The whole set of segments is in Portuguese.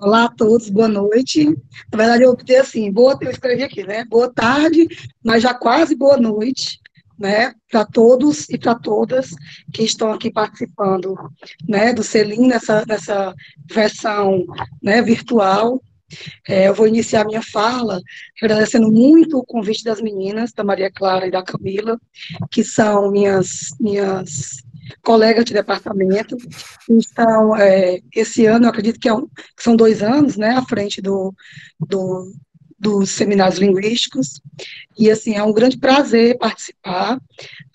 Olá a todos, boa noite. Na verdade, eu optei assim, boa, eu escrevi aqui, né? Boa tarde, mas já quase boa noite, né? Para todos e para todas que estão aqui participando, né? Do Selim nessa, nessa versão né, virtual. É, eu vou iniciar minha fala agradecendo muito o convite das meninas, da Maria Clara e da Camila, que são minhas, minhas colegas de departamento. Então, é, esse ano, eu acredito que, é um, que, são dois anos, né, à frente do, do, dos seminários linguísticos, e, assim, é um grande prazer participar.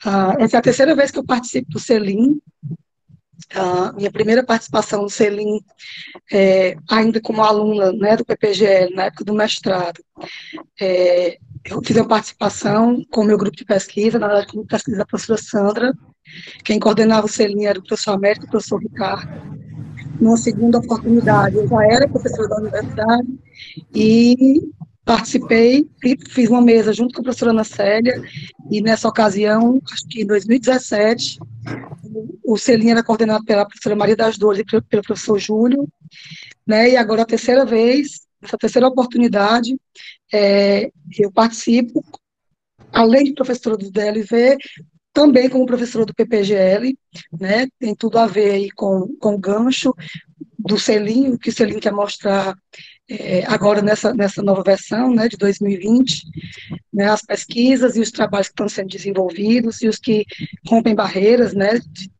Ah, essa é a terceira vez que eu participo do CELIM, a minha primeira participação no CELIM, é, ainda como aluna né, do PPGL, na época do mestrado, é, eu fiz uma participação com o meu grupo de pesquisa, na verdade, com pesquisa da professora Sandra, quem coordenava o CELIM era o professor Américo o professor Ricardo. Numa segunda oportunidade, eu já era professora da universidade e participei e fiz uma mesa junto com a professora Ana Célia, e nessa ocasião, acho que em 2017, o Celim era coordenado pela professora Maria das Dores e pelo professor Júlio, né, e agora a terceira vez, essa terceira oportunidade, é, eu participo, além de professora do DLV, também como professora do PPGL, né, tem tudo a ver aí com, com o gancho do Selim, que o Selim quer mostrar é, agora nessa, nessa nova versão, né, de 2020, né, as pesquisas e os trabalhos que estão sendo desenvolvidos e os que rompem barreiras, né, de,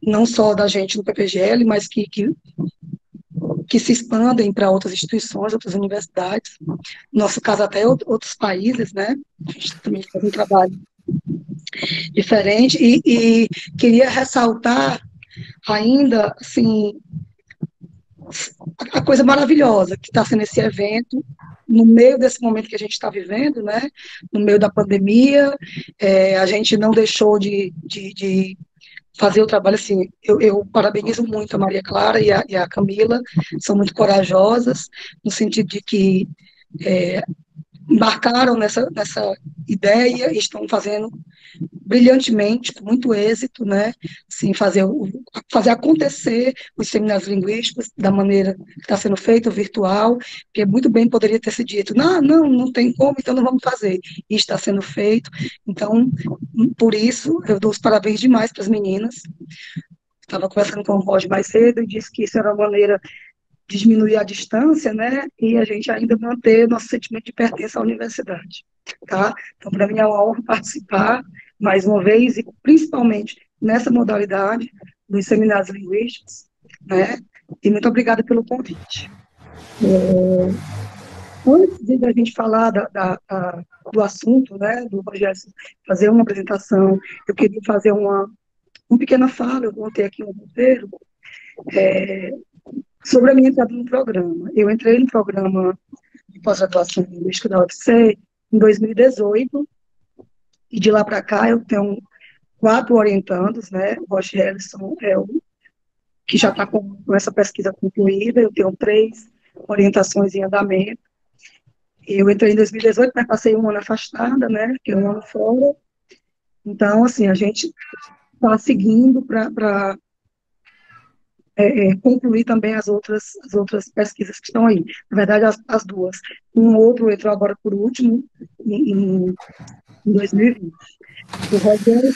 não só da gente no PPGL, mas que, que, que se expandem para outras instituições, outras universidades, no nosso caso até outros países, né, a gente também faz um trabalho diferente, e, e queria ressaltar ainda, assim, a coisa maravilhosa que está sendo esse evento, no meio desse momento que a gente está vivendo, né, no meio da pandemia, é, a gente não deixou de, de, de fazer o trabalho assim. Eu, eu, parabenizo muito a Maria Clara e a, e a, Camila, são muito corajosas, no sentido de que é, embarcaram nessa, nessa ideia e estão fazendo brilhantemente, com muito êxito, né, assim, fazer, fazer acontecer os seminários linguísticos da maneira que está sendo feito, virtual, que muito bem poderia ter sido dito, não, não, não tem como, então não vamos fazer, e está sendo feito, então, por isso, eu dou os parabéns demais para as meninas, estava conversando com o Roger mais cedo e disse que isso era uma maneira diminuir a distância, né, e a gente ainda manter nosso sentimento de pertença à universidade, tá? Então, para mim é uma honra participar, mais uma vez, e principalmente nessa modalidade dos seminários linguísticos, né? E muito obrigada pelo convite. É, antes de a gente falar da, da, da, do assunto, né, do Rogério fazer uma apresentação, eu queria fazer uma, uma pequena fala, eu montei aqui um roteiro, é, sobre a minha entrada no programa. Eu entrei no programa de pós-graduação em linguística da UFC em 2018, e de lá para cá eu tenho quatro orientandos, né? O Roger Ellison é o que já está com, com, essa pesquisa concluída, eu tenho três orientações em andamento. Eu entrei em 2018, mas passei um ano afastada, né? Fiquei um ano fora. Então, assim, a gente está seguindo para é, é, concluir também as outras, as outras pesquisas que estão aí. Na verdade, as, as duas. Um outro entrou agora por último, em, em, em 2020. O Rogério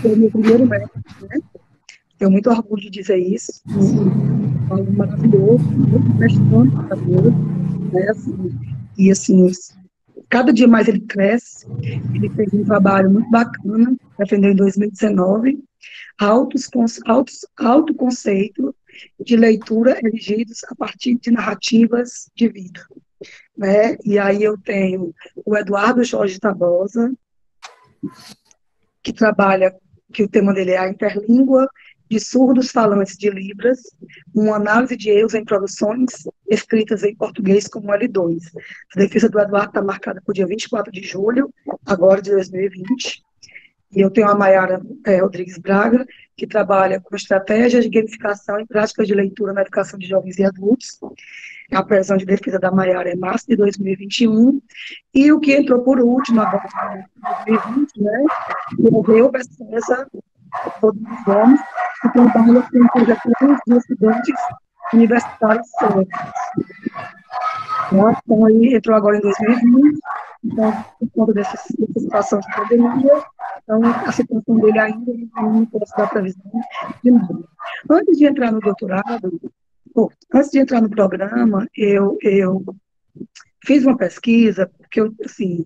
foi meu primeiro médico, né? Tenho muito orgulho de dizer isso. Um aluno maravilhoso, muito prestante, maravilhoso, né? Assim, e assim, cada dia mais ele cresce. Ele fez um trabalho muito bacana, defendeu em 2019 altos, altos, autoconceito de leitura elegidos a partir de narrativas de vida. Né? E aí eu tenho o Eduardo Jorge Tabosa, que trabalha, que o tema dele é a interlíngua de surdos falantes de Libras, uma análise de erros em produções escritas em português como L2. A defesa do Eduardo está marcada para o dia 24 de julho, agora de 2020. E eu tenho a Mayara é, Rodrigues Braga, que trabalha com estratégias de gamificação e práticas de leitura na educação de jovens e adultos. A previsão de defesa da Mayara é março de 2021. E o que entrou por último, agora em 2020, né, morreu Pesquisa Rodrigues Gomes, que trabalha com projetos de estudantes universitário só. Então, aí entrou agora em 2020, então, por conta dessa, dessa situação de pandemia, então, a situação dele ainda não posso dar previsão de nada. Antes de entrar no doutorado, bom, antes de entrar no programa, eu, eu fiz uma pesquisa, porque eu, assim,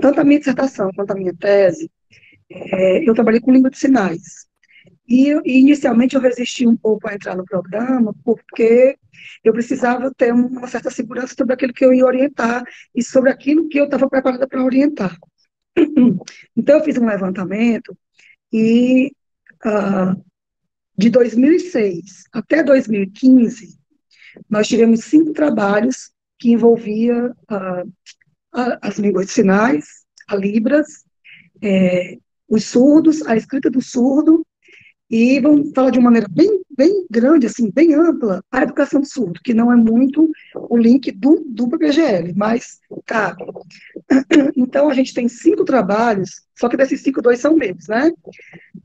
tanto a minha dissertação quanto a minha tese, é, eu trabalhei com língua de sinais. E, e, inicialmente eu resisti um pouco a entrar no programa, porque eu precisava ter uma certa segurança sobre aquilo que eu ia orientar e sobre aquilo que eu estava preparada para orientar. Então, eu fiz um levantamento e uh, de 2006 até 2015, nós tivemos cinco trabalhos que envolvia uh, as línguas de sinais, a Libras, é, os surdos, a escrita do surdo e vamos falar de uma maneira bem, bem grande, assim, bem ampla, a educação do surdo, que não é muito o link do, do PPGL, mas cabe. Então, a gente tem cinco trabalhos, só que desses cinco, dois são meus, né?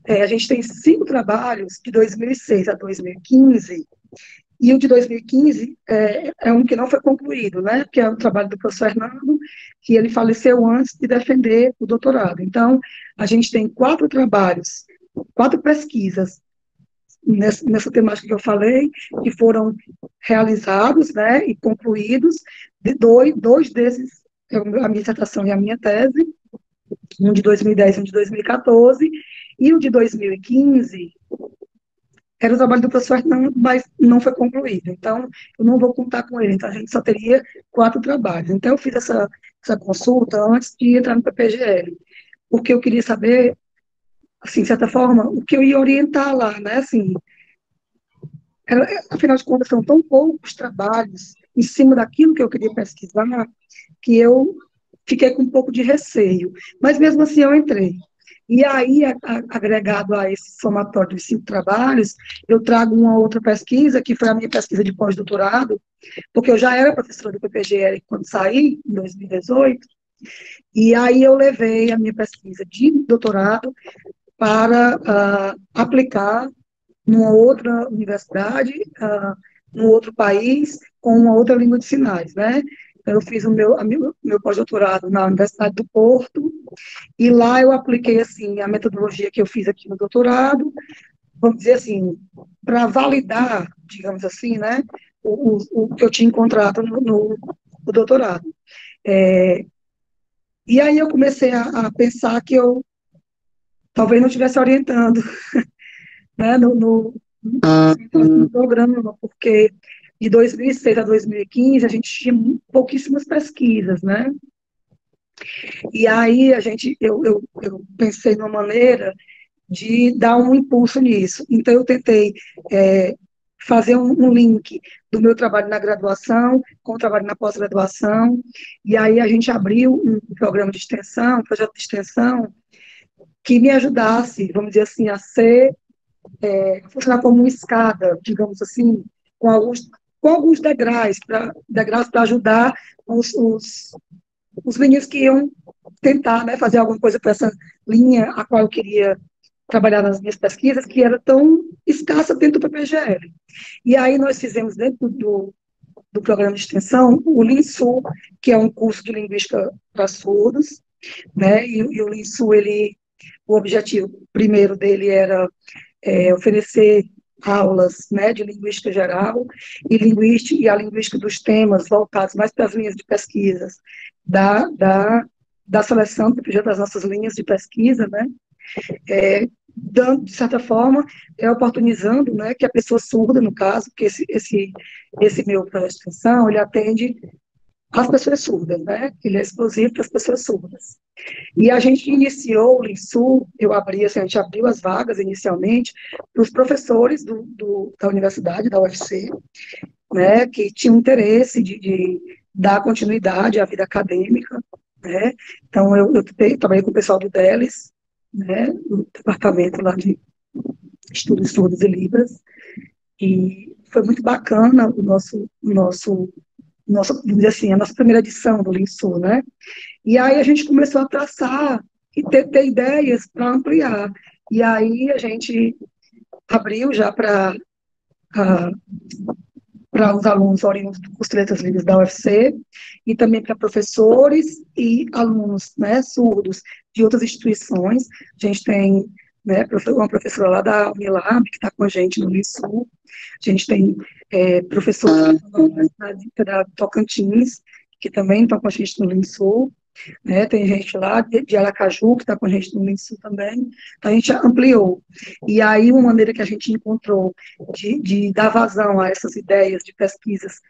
É, a gente tem cinco trabalhos de 2006 a 2015, e o de 2015 é, é, um que não foi concluído, né? Que é o trabalho do professor Fernando, que ele faleceu antes de defender o doutorado. Então, a gente tem quatro trabalhos quatro pesquisas nessa, nessa temática que eu falei, que foram realizados né, e concluídos, de dois, dois desses, é a minha dissertação e a minha tese, um de 2010 e um de 2014, e o de 2015 era o trabalho do professor Fernando, mas não foi concluído. Então, eu não vou contar com ele. Então, a gente só teria quatro trabalhos. Então, eu fiz essa, essa consulta antes de entrar no PPGL, porque eu queria saber assim, de certa forma, o que eu ia orientar lá, né, assim, afinal de contas, são tão poucos trabalhos em cima daquilo que eu queria pesquisar, que eu fiquei com um pouco de receio, mas mesmo assim eu entrei. E aí, a, a, agregado a esse somatório de cinco trabalhos, eu trago uma outra pesquisa, que foi a minha pesquisa de pós-doutorado, porque eu já era professora do PPGL quando saí, em 2018, e aí eu levei a minha pesquisa de doutorado para uh, aplicar numa outra universidade, uh, num outro país, com uma outra língua de sinais, né? Então, eu fiz o meu, meu, meu pós-doutorado na Universidade do Porto, e lá eu apliquei, assim, a metodologia que eu fiz aqui no doutorado, vamos dizer assim, para validar, digamos assim, né, o, o, que eu tinha encontrado no, no, no doutorado. É, e aí eu comecei a, a pensar que eu talvez não estivesse orientando né, no, no, no, programa, porque de 2006 a 2015 a gente tinha pouquíssimas pesquisas, né? E aí a gente, eu, eu, eu pensei numa maneira de dar um impulso nisso. Então eu tentei é, fazer um, um, link do meu trabalho na graduação com o trabalho na pós-graduação, e aí a gente abriu um programa de extensão, um projeto de extensão, que me ajudasse, vamos dizer assim, a ser, é, funcionar como uma escada, digamos assim, com alguns, com alguns degraus para degraus ajudar os, os, os meninos que iam tentar né, fazer alguma coisa para essa linha a qual eu queria trabalhar nas minhas pesquisas, que era tão escassa dentro do PPGL. E aí nós fizemos dentro do, do programa de extensão o LINSU, que é um curso de linguística para surdos, né, e, e o LINSU, ele o objetivo primeiro dele era é, oferecer aulas né, de linguística geral e linguística e a linguística dos temas voltados mais para as linhas de pesquisas da, da, da seleção das nossas linhas de pesquisa, né, é, dando, de certa forma, é oportunizando né, que a pessoa surda, no caso, que esse, esse, esse meu projeto de extensão, ele atende as pessoas surdas, né? Ele é exclusivo para as pessoas surdas. E a gente iniciou o Linsul, eu abri, assim, a gente abriu as vagas inicialmente para os professores do, do, da universidade, da UFC, né, que tinham interesse de, de dar continuidade à vida acadêmica, né? Então, eu, eu trabalhei com o pessoal do DELES, né, no departamento lá de estudos surdos e libras, e foi muito bacana o nosso, o nosso nossa, vamos dizer assim, a nossa primeira edição do Linsul, né? E aí a gente começou a traçar e ter, ter ideias para ampliar. E aí a gente abriu já para para os alunos oriundos do curso de Letras Livres da UFC, e também para professores e alunos né, surdos de outras instituições. A gente tem né, uma professora lá da Unilab, que está com a gente no Sul, a gente tem é, professores da, da Tocantins, que também estão com a gente no Sul, né? Tem gente lá de, de Aracaju que está com a gente no Sul também. Então, a gente ampliou. E aí, uma maneira que a gente encontrou de, de dar vazão a essas ideias de pesquisas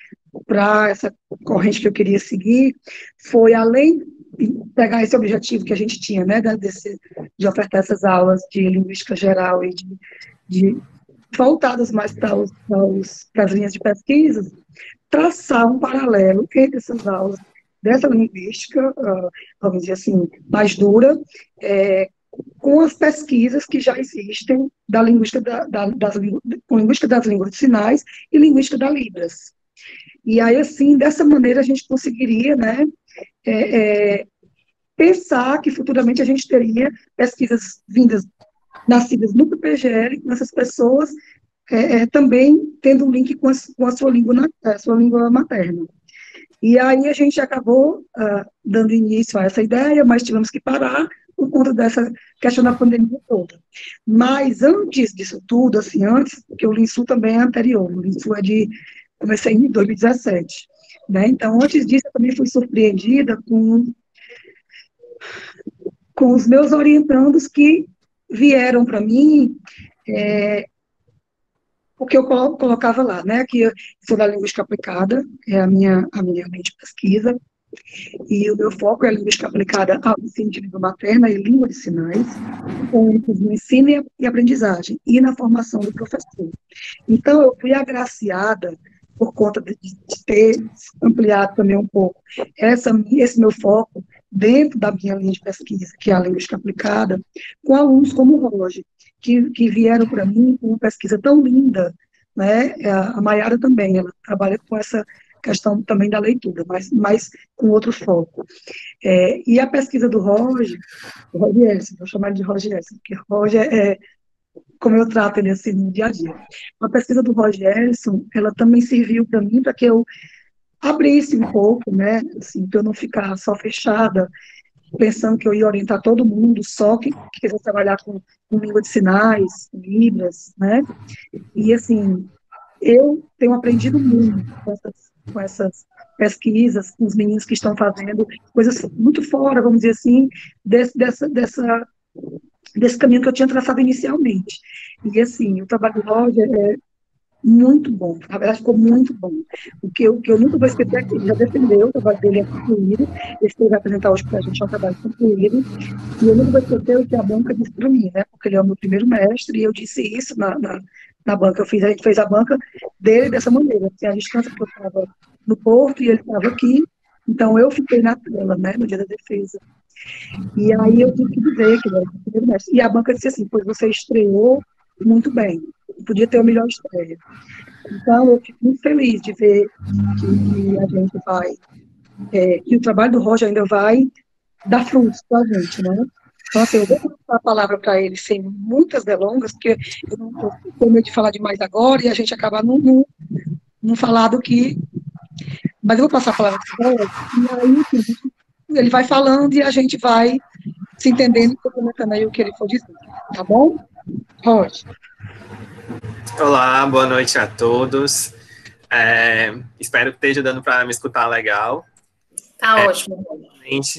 para essa corrente que eu queria seguir foi, além de pegar esse objetivo que a gente tinha, né, desse, de ofertar essas aulas de linguística geral e de, de voltadas mais para, os, para, os, para as linhas de pesquisa, traçar um paralelo entre essas aulas dessa linguística, uh, vamos dizer assim, mais dura, é, com as pesquisas que já existem da linguística, da, da, das, com linguística das línguas de sinais e linguística da Libras. E aí, assim, dessa maneira a gente conseguiria, né, é, é, pensar que futuramente a gente teria pesquisas vindas, nascidas no PPGL, com essas pessoas é, é, também tendo um link com a, com a sua, língua, a sua língua materna. E aí a gente acabou uh, dando início a essa ideia, mas tivemos que parar por conta dessa questão da pandemia toda. Mas antes disso tudo, assim, antes, porque o Linsul também é anterior, o Linsul é de, comecei em 2017, né, então antes disso eu também fui surpreendida com, com os meus orientandos que vieram para mim é, o que eu colocava lá, né, que eu sou da linguística aplicada, é a minha, a minha linha de pesquisa, e o meu foco é a linguística aplicada ao ensino de língua materna e língua de sinais, no ensino e aprendizagem, e na formação do professor. Então, eu fui agraciada por conta de, de ter ampliado também um pouco essa, esse meu foco dentro da minha linha de pesquisa, que é a linguística aplicada, com alunos como o Roger, que, que vieram para mim com uma pesquisa tão linda, né? É, a Maiara também, ela trabalha com essa questão também da leitura, mas, mas com outro foco. É, e a pesquisa do Roger, o Roger Elson, vou chamar ele de Roger Elson, porque Roger é como eu trato ele assim no dia a dia. A pesquisa do Roger Elson, ela também serviu para mim para que eu abrisse um pouco, né, assim, para eu não ficar só fechada pensando que eu ia orientar todo mundo, só que, quisesse trabalhar com, com língua de sinais, libras, né? E, assim, eu tenho aprendido muito com essas, com essas pesquisas, com os meninos que estão fazendo coisas muito fora, vamos dizer assim, desse, dessa, dessa, desse caminho que eu tinha traçado inicialmente. E, assim, o trabalho do Roger é muito bom. Na verdade, ficou muito bom. O que eu, que eu nunca vou esquecer é que ele já defendeu, o trabalho dele é concluído. Esse ele vai apresentar hoje para a gente é um trabalho concluído. E eu nunca vou esquecer o que a banca disse para mim, né? Porque ele é o meu primeiro mestre e eu disse isso na, na, na banca. Eu fiz, a gente fez a banca dele dessa maneira. Assim, a distância que eu estava no Porto e ele estava aqui. Então, eu fiquei na tela, né, no dia da defesa. E aí eu tive que dizer que ele era o primeiro mestre. E a banca disse assim, pois você estreou muito bem podia ter uma melhor estreia. Então, eu fico muito feliz de ver que, a gente vai, é, que o trabalho do Roger ainda vai dar frutos para a gente, né? Então, assim, eu vou passar a palavra para ele sem muitas delongas, porque eu não tenho medo de falar demais agora e a gente acaba não, não, não falar do que. Mas eu vou passar a palavra para ele, e aí ele vai falando e a gente vai se entendendo e comentando aí o que ele for dizer, tá bom? Roger. Olá, boa noite a todos. É, espero que esteja dando para me escutar legal. Tá é, ótimo.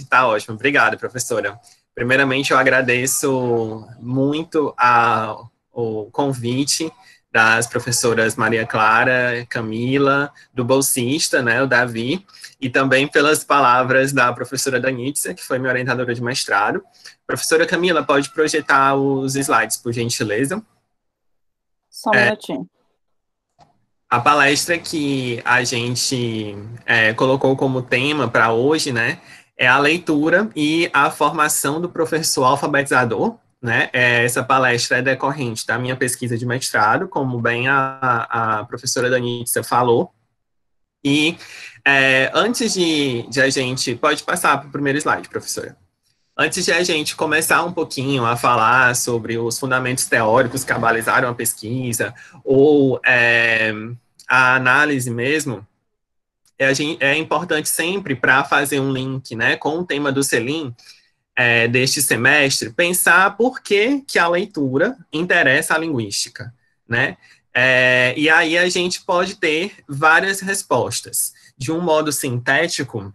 Tá ótimo. Obrigado, professora. Primeiramente, eu agradeço muito a, o convite das professoras Maria Clara, Camila, do bolsista, né, o Davi, e também pelas palavras da professora Danitza, que foi minha orientadora de mestrado. Professora Camila, pode projetar os slides, por gentileza? Só um é, minutinho. A palestra que a gente é, colocou como tema para hoje, né, é a leitura e a formação do professor alfabetizador, né? É, essa palestra é decorrente da minha pesquisa de mestrado, como bem a, a professora Danitza falou. E é, antes de, de a gente. Pode passar para o primeiro slide, professora. Antes de a gente começar um pouquinho a falar sobre os fundamentos teóricos que abalizaram a pesquisa, ou é, a análise mesmo, é, é importante sempre, para fazer um link né, com o tema do Selim, é, deste semestre, pensar por que, que a leitura interessa a linguística, né? É, e aí a gente pode ter várias respostas. De um modo sintético,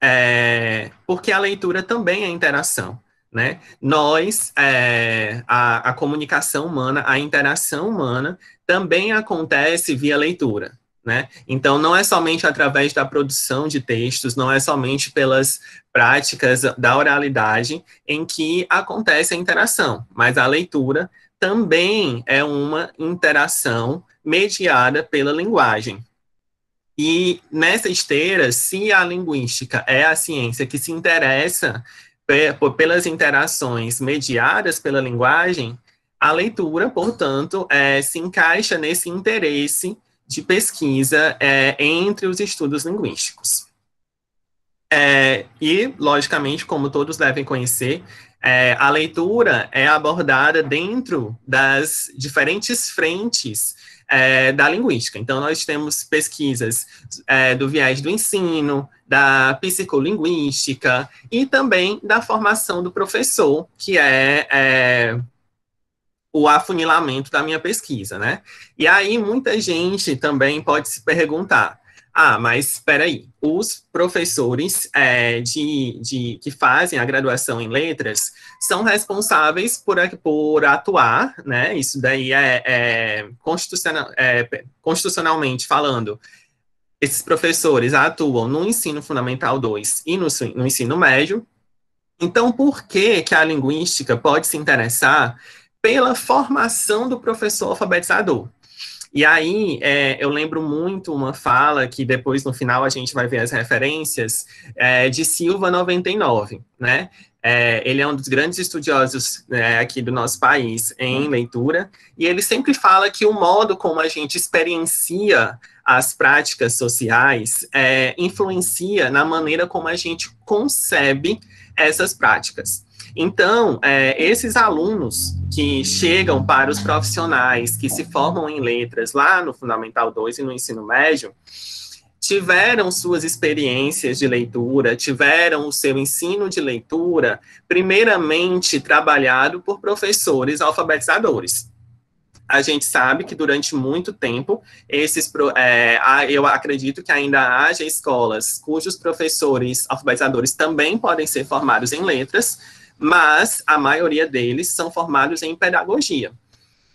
é, porque a leitura também é interação. Né? Nós, é, a, a comunicação humana, a interação humana também acontece via leitura. Né? Então, não é somente através da produção de textos, não é somente pelas práticas da oralidade em que acontece a interação, mas a leitura também é uma interação mediada pela linguagem. E nessa esteira, se a linguística é a ciência que se interessa pelas interações mediadas pela linguagem, a leitura, portanto, é, se encaixa nesse interesse de pesquisa é, entre os estudos linguísticos. É, e, logicamente, como todos devem conhecer, é, a leitura é abordada dentro das diferentes frentes é, da linguística. Então, nós temos pesquisas é, do viés do ensino, da psicolinguística e também da formação do professor, que é, é o afunilamento da minha pesquisa, né? E aí muita gente também pode se perguntar, ah, mas espera aí, os professores é, de, de, que fazem a graduação em letras são responsáveis por, por atuar, né? Isso daí é, é, constitucional, é, constitucionalmente falando. Esses professores atuam no ensino fundamental 2 e no, no ensino médio. Então, por que, que a linguística pode se interessar pela formação do professor alfabetizador. E aí, é, eu lembro muito uma fala que depois, no final, a gente vai ver as referências, é, de Silva 99, né? É, ele é um dos grandes estudiosos né, aqui do nosso país em leitura, e ele sempre fala que o modo como a gente experiencia as práticas sociais é, influencia na maneira como a gente concebe essas práticas. Então, é, esses alunos que chegam para os profissionais que se formam em letras lá no Fundamental 2 e no ensino médio, tiveram suas experiências de leitura, tiveram o seu ensino de leitura, primeiramente trabalhado por professores alfabetizadores. A gente sabe que durante muito tempo, esses, é, eu acredito que ainda haja escolas cujos professores alfabetizadores também podem ser formados em letras, mas a maioria deles são formados em pedagogia.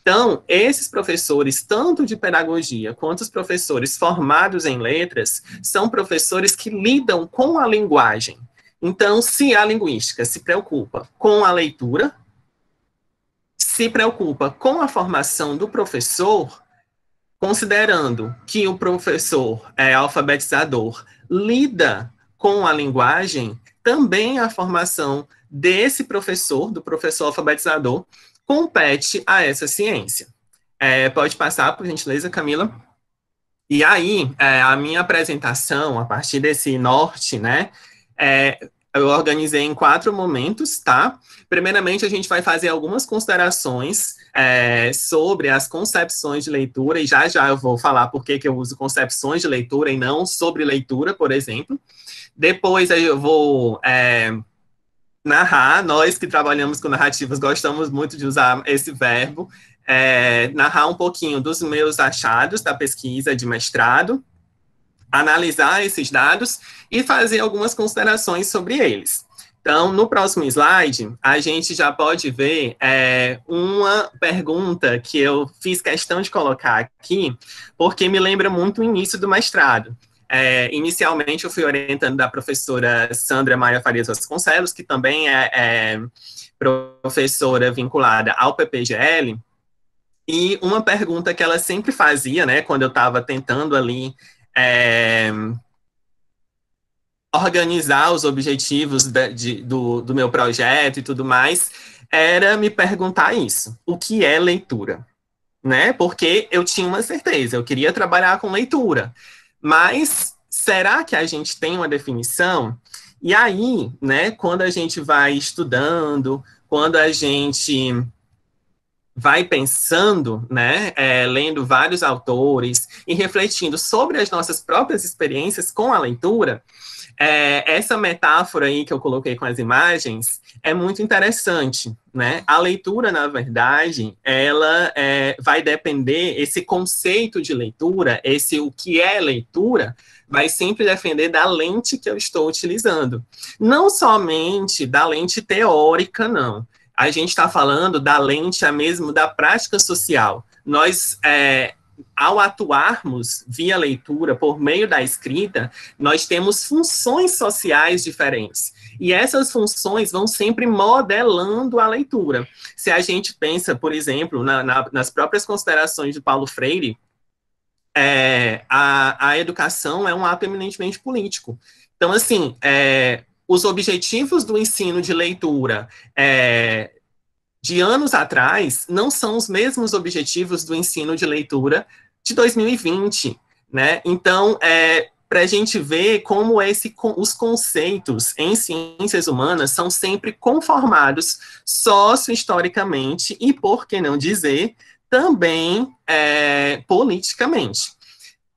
Então, esses professores, tanto de pedagogia quanto os professores formados em letras, são professores que lidam com a linguagem. Então, se a linguística se preocupa com a leitura, se preocupa com a formação do professor, considerando que o professor é alfabetizador, lida com a linguagem, também a formação desse professor, do professor alfabetizador, compete a essa ciência. É, pode passar, por gentileza, Camila. E aí, é, a minha apresentação, a partir desse norte, né, é, eu organizei em quatro momentos, tá? Primeiramente, a gente vai fazer algumas considerações é, sobre as concepções de leitura, e já já eu vou falar por que, eu uso concepções de leitura e não sobre leitura, por exemplo. Depois eu vou é, narrar, nós que trabalhamos com narrativas gostamos muito de usar esse verbo, é, narrar um pouquinho dos meus achados da pesquisa de mestrado, analisar esses dados e fazer algumas considerações sobre eles. Então, no próximo slide, a gente já pode ver é, uma pergunta que eu fiz questão de colocar aqui, porque me lembra muito o início do mestrado. É, inicialmente, eu fui orientando da professora Sandra Maia Farias Vasconcelos, que também é, é professora vinculada ao PPGL, e uma pergunta que ela sempre fazia, né, quando eu estava tentando ali é, organizar os objetivos de, do, do meu projeto e tudo mais, era me perguntar isso: o que é leitura? Né? Porque eu tinha uma certeza, eu queria trabalhar com leitura. Mas será que a gente tem uma definição? E aí, né, quando a gente vai estudando, quando a gente vai pensando, né, é, lendo vários autores e refletindo sobre as nossas próprias experiências com a leitura, é, essa metáfora aí que eu coloquei com as imagens é muito interessante, né? A leitura, na verdade, ela é, vai depender, esse conceito de leitura, esse o que é leitura, vai sempre depender da lente que eu estou utilizando. Não somente da lente teórica, não. A gente está falando da lente a mesmo da prática social. Nós é, ao atuarmos via leitura, por meio da escrita, nós temos funções sociais diferentes. E essas funções vão sempre modelando a leitura. Se a gente pensa, por exemplo, na, na, nas próprias considerações de Paulo Freire, é, a, a educação é um ato eminentemente político. Então, assim, é, os objetivos do ensino de leitura é, de anos atrás não são os mesmos objetivos do ensino de leitura de 2020, né? Então, é, para a gente ver como esse, os conceitos em ciências humanas são sempre conformados sócio-historicamente e, por que não dizer, também é, politicamente.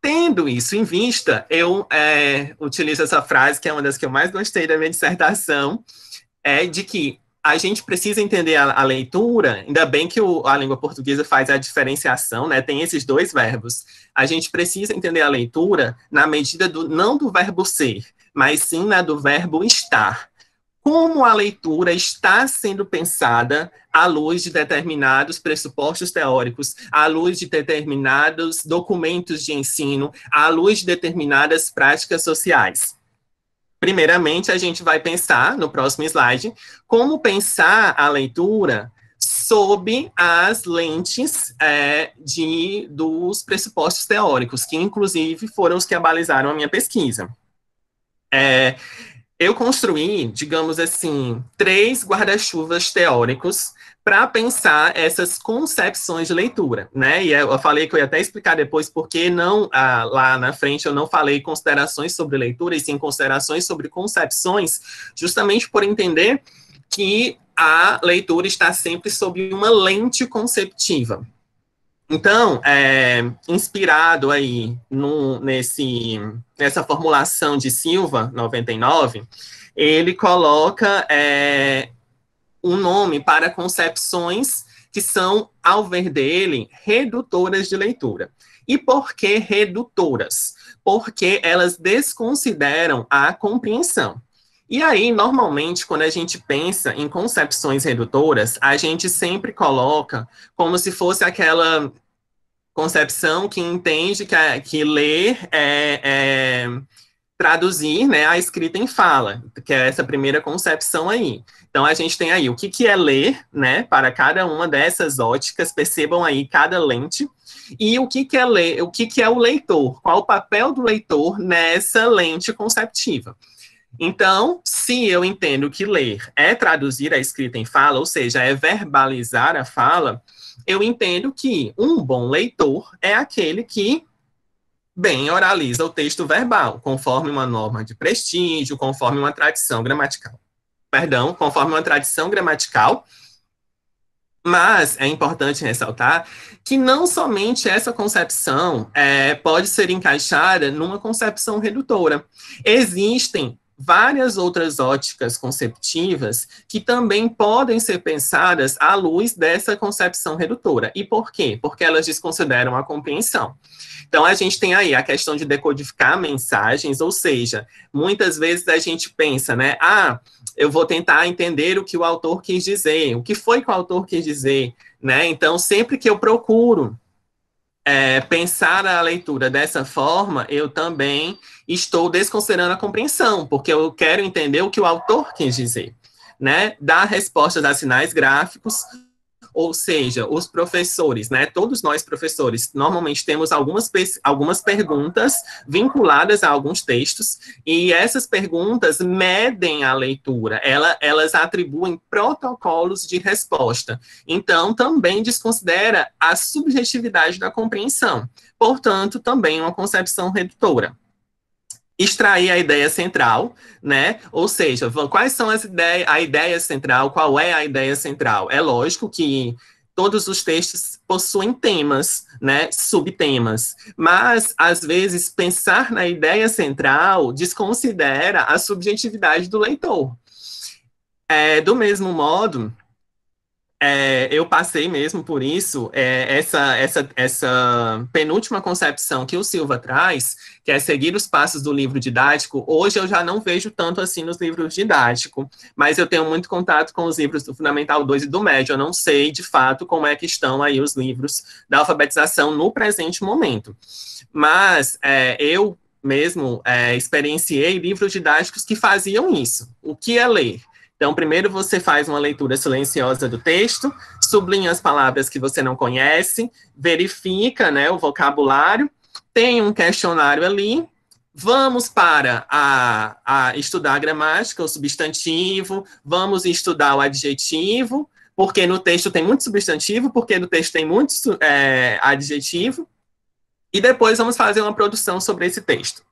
Tendo isso em vista, eu é, utilizo essa frase, que é uma das que eu mais gostei da minha dissertação, é de que a gente precisa entender a, a leitura, ainda bem que o, a língua portuguesa faz a diferenciação, né? Tem esses dois verbos. A gente precisa entender a leitura na medida do não do verbo ser, mas sim na do verbo estar. Como a leitura está sendo pensada à luz de determinados pressupostos teóricos, à luz de determinados documentos de ensino, à luz de determinadas práticas sociais. Primeiramente, a gente vai pensar, no próximo slide, como pensar a leitura sob as lentes é, de, dos pressupostos teóricos, que inclusive foram os que abalizaram a minha pesquisa. É, eu construí, digamos assim, três guarda-chuvas teóricos para pensar essas concepções de leitura, né? E eu falei que eu ia até explicar depois porque não ah, lá na frente eu não falei considerações sobre leitura e sim considerações sobre concepções, justamente por entender que a leitura está sempre sob uma lente conceptiva. Então, é, inspirado aí no, nesse, nessa formulação de Silva, 99, ele coloca é, um nome para concepções que são, ao ver dele, redutoras de leitura. E por que redutoras? Porque elas desconsideram a compreensão. E aí, normalmente, quando a gente pensa em concepções redutoras, a gente sempre coloca como se fosse aquela concepção que entende que, que ler é, é traduzir né, a escrita em fala, que é essa primeira concepção aí. Então, a gente tem aí o que, que é ler, né, para cada uma dessas óticas, percebam aí cada lente, e o que, que é ler, o que, que é o leitor, qual o papel do leitor nessa lente conceptiva. Então, se eu entendo que ler é traduzir a escrita em fala, ou seja, é verbalizar a fala, eu entendo que um bom leitor é aquele que bem oraliza o texto verbal, conforme uma norma de prestígio, conforme uma tradição gramatical. Perdão, conforme uma tradição gramatical. Mas é importante ressaltar que não somente essa concepção é, pode ser encaixada numa concepção redutora. Existem várias outras óticas conceptivas que também podem ser pensadas à luz dessa concepção redutora. E por quê? Porque elas desconsideram a compreensão. Então, a gente tem aí a questão de decodificar mensagens, ou seja, muitas vezes a gente pensa, né? Ah, eu vou tentar entender o que o autor quis dizer, o que foi que o autor quis dizer, né? Então, sempre que eu procuro é, pensar a leitura dessa forma, eu também estou desconsiderando a compreensão, porque eu quero entender o que o autor quis dizer, né? Dar respostas a sinais gráficos, ou seja, os professores, né, todos nós professores, normalmente temos algumas, algumas perguntas vinculadas a alguns textos, e essas perguntas medem a leitura, ela, elas atribuem protocolos de resposta. Então, também desconsidera a subjetividade da compreensão. Portanto, também uma concepção redutora extrair a ideia central, né? Ou seja, quais são as ideias, a ideia central, qual é a ideia central? É lógico que todos os textos possuem temas, né, subtemas, mas às vezes pensar na ideia central desconsidera a subjetividade do leitor. É, do mesmo modo, é, eu passei mesmo por isso, é, essa, essa, essa penúltima concepção que o Silva traz, que é seguir os passos do livro didático, hoje eu já não vejo tanto assim nos livros didáticos, mas eu tenho muito contato com os livros do Fundamental 2 e do Médio, eu não sei de fato como é que estão aí os livros da alfabetização no presente momento. Mas é, eu mesmo é, experienciei livros didáticos que faziam isso. O que é ler? Então, primeiro você faz uma leitura silenciosa do texto, sublinha as palavras que você não conhece, verifica né, o vocabulário, tem um questionário ali, vamos para a, a estudar a gramática, o substantivo, vamos estudar o adjetivo, porque no texto tem muito substantivo, porque no texto tem muito é, adjetivo, e depois vamos fazer uma produção sobre esse texto.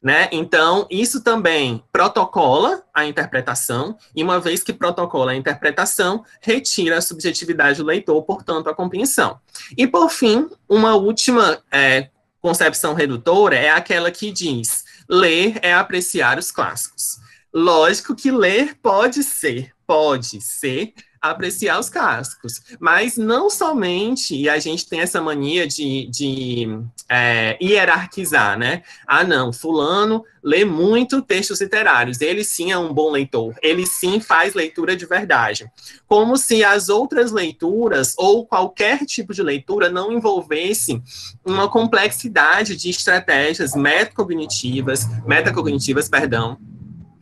Né? Então, isso também protocola a interpretação, e uma vez que protocola a interpretação, retira a subjetividade do leitor, portanto, a compreensão. E, por fim, uma última é, concepção redutora é aquela que diz: ler é apreciar os clássicos. Lógico que ler pode ser, pode ser apreciar os cascos. Mas não somente, e a gente tem essa mania de, de é, hierarquizar, né? Ah, não, fulano lê muito textos literários, ele sim é um bom leitor, ele sim faz leitura de verdade. Como se as outras leituras, ou qualquer tipo de leitura, não envolvesse uma complexidade de estratégias metacognitivas, metacognitivas, perdão,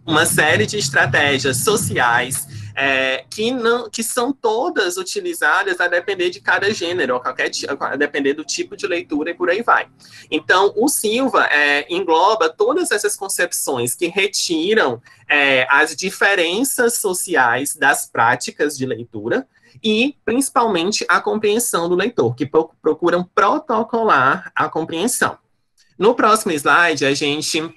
uma série de estratégias sociais é, que, não, que são todas utilizadas a depender de cada gênero, a, qualquer, a depender do tipo de leitura e por aí vai. Então, o Silva é, engloba todas essas concepções que retiram é, as diferenças sociais das práticas de leitura, e principalmente a compreensão do leitor, que procuram protocolar a compreensão. No próximo slide, a gente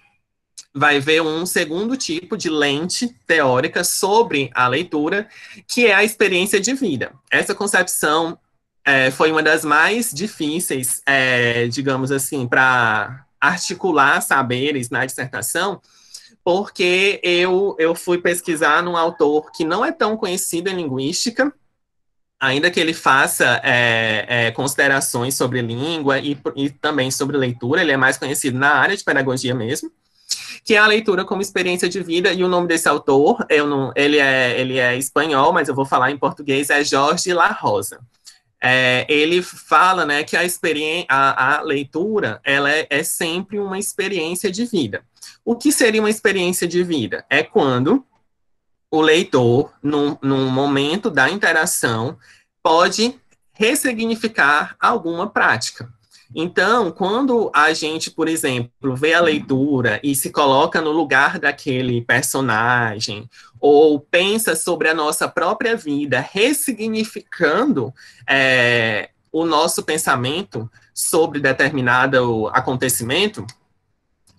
vai ver um segundo tipo de lente teórica sobre a leitura, que é a experiência de vida. Essa concepção é, foi uma das mais difíceis, é, digamos assim, para articular saberes na dissertação, porque eu, eu fui pesquisar num autor que não é tão conhecido em linguística, ainda que ele faça é, é, considerações sobre língua e, e, também sobre leitura, ele é mais conhecido na área de pedagogia mesmo, que é a leitura como experiência de vida, e o nome desse autor, eu não, ele, é, ele é espanhol, mas eu vou falar em português, é Jorge La Rosa. É, ele fala né, que a, a, a leitura ela é, é sempre uma experiência de vida. O que seria uma experiência de vida? É quando o leitor, num, num momento da interação, pode ressignificar alguma prática. Então, quando a gente, por exemplo, vê a leitura e se coloca no lugar daquele personagem, ou pensa sobre a nossa própria vida, ressignificando é, o nosso pensamento sobre determinado acontecimento,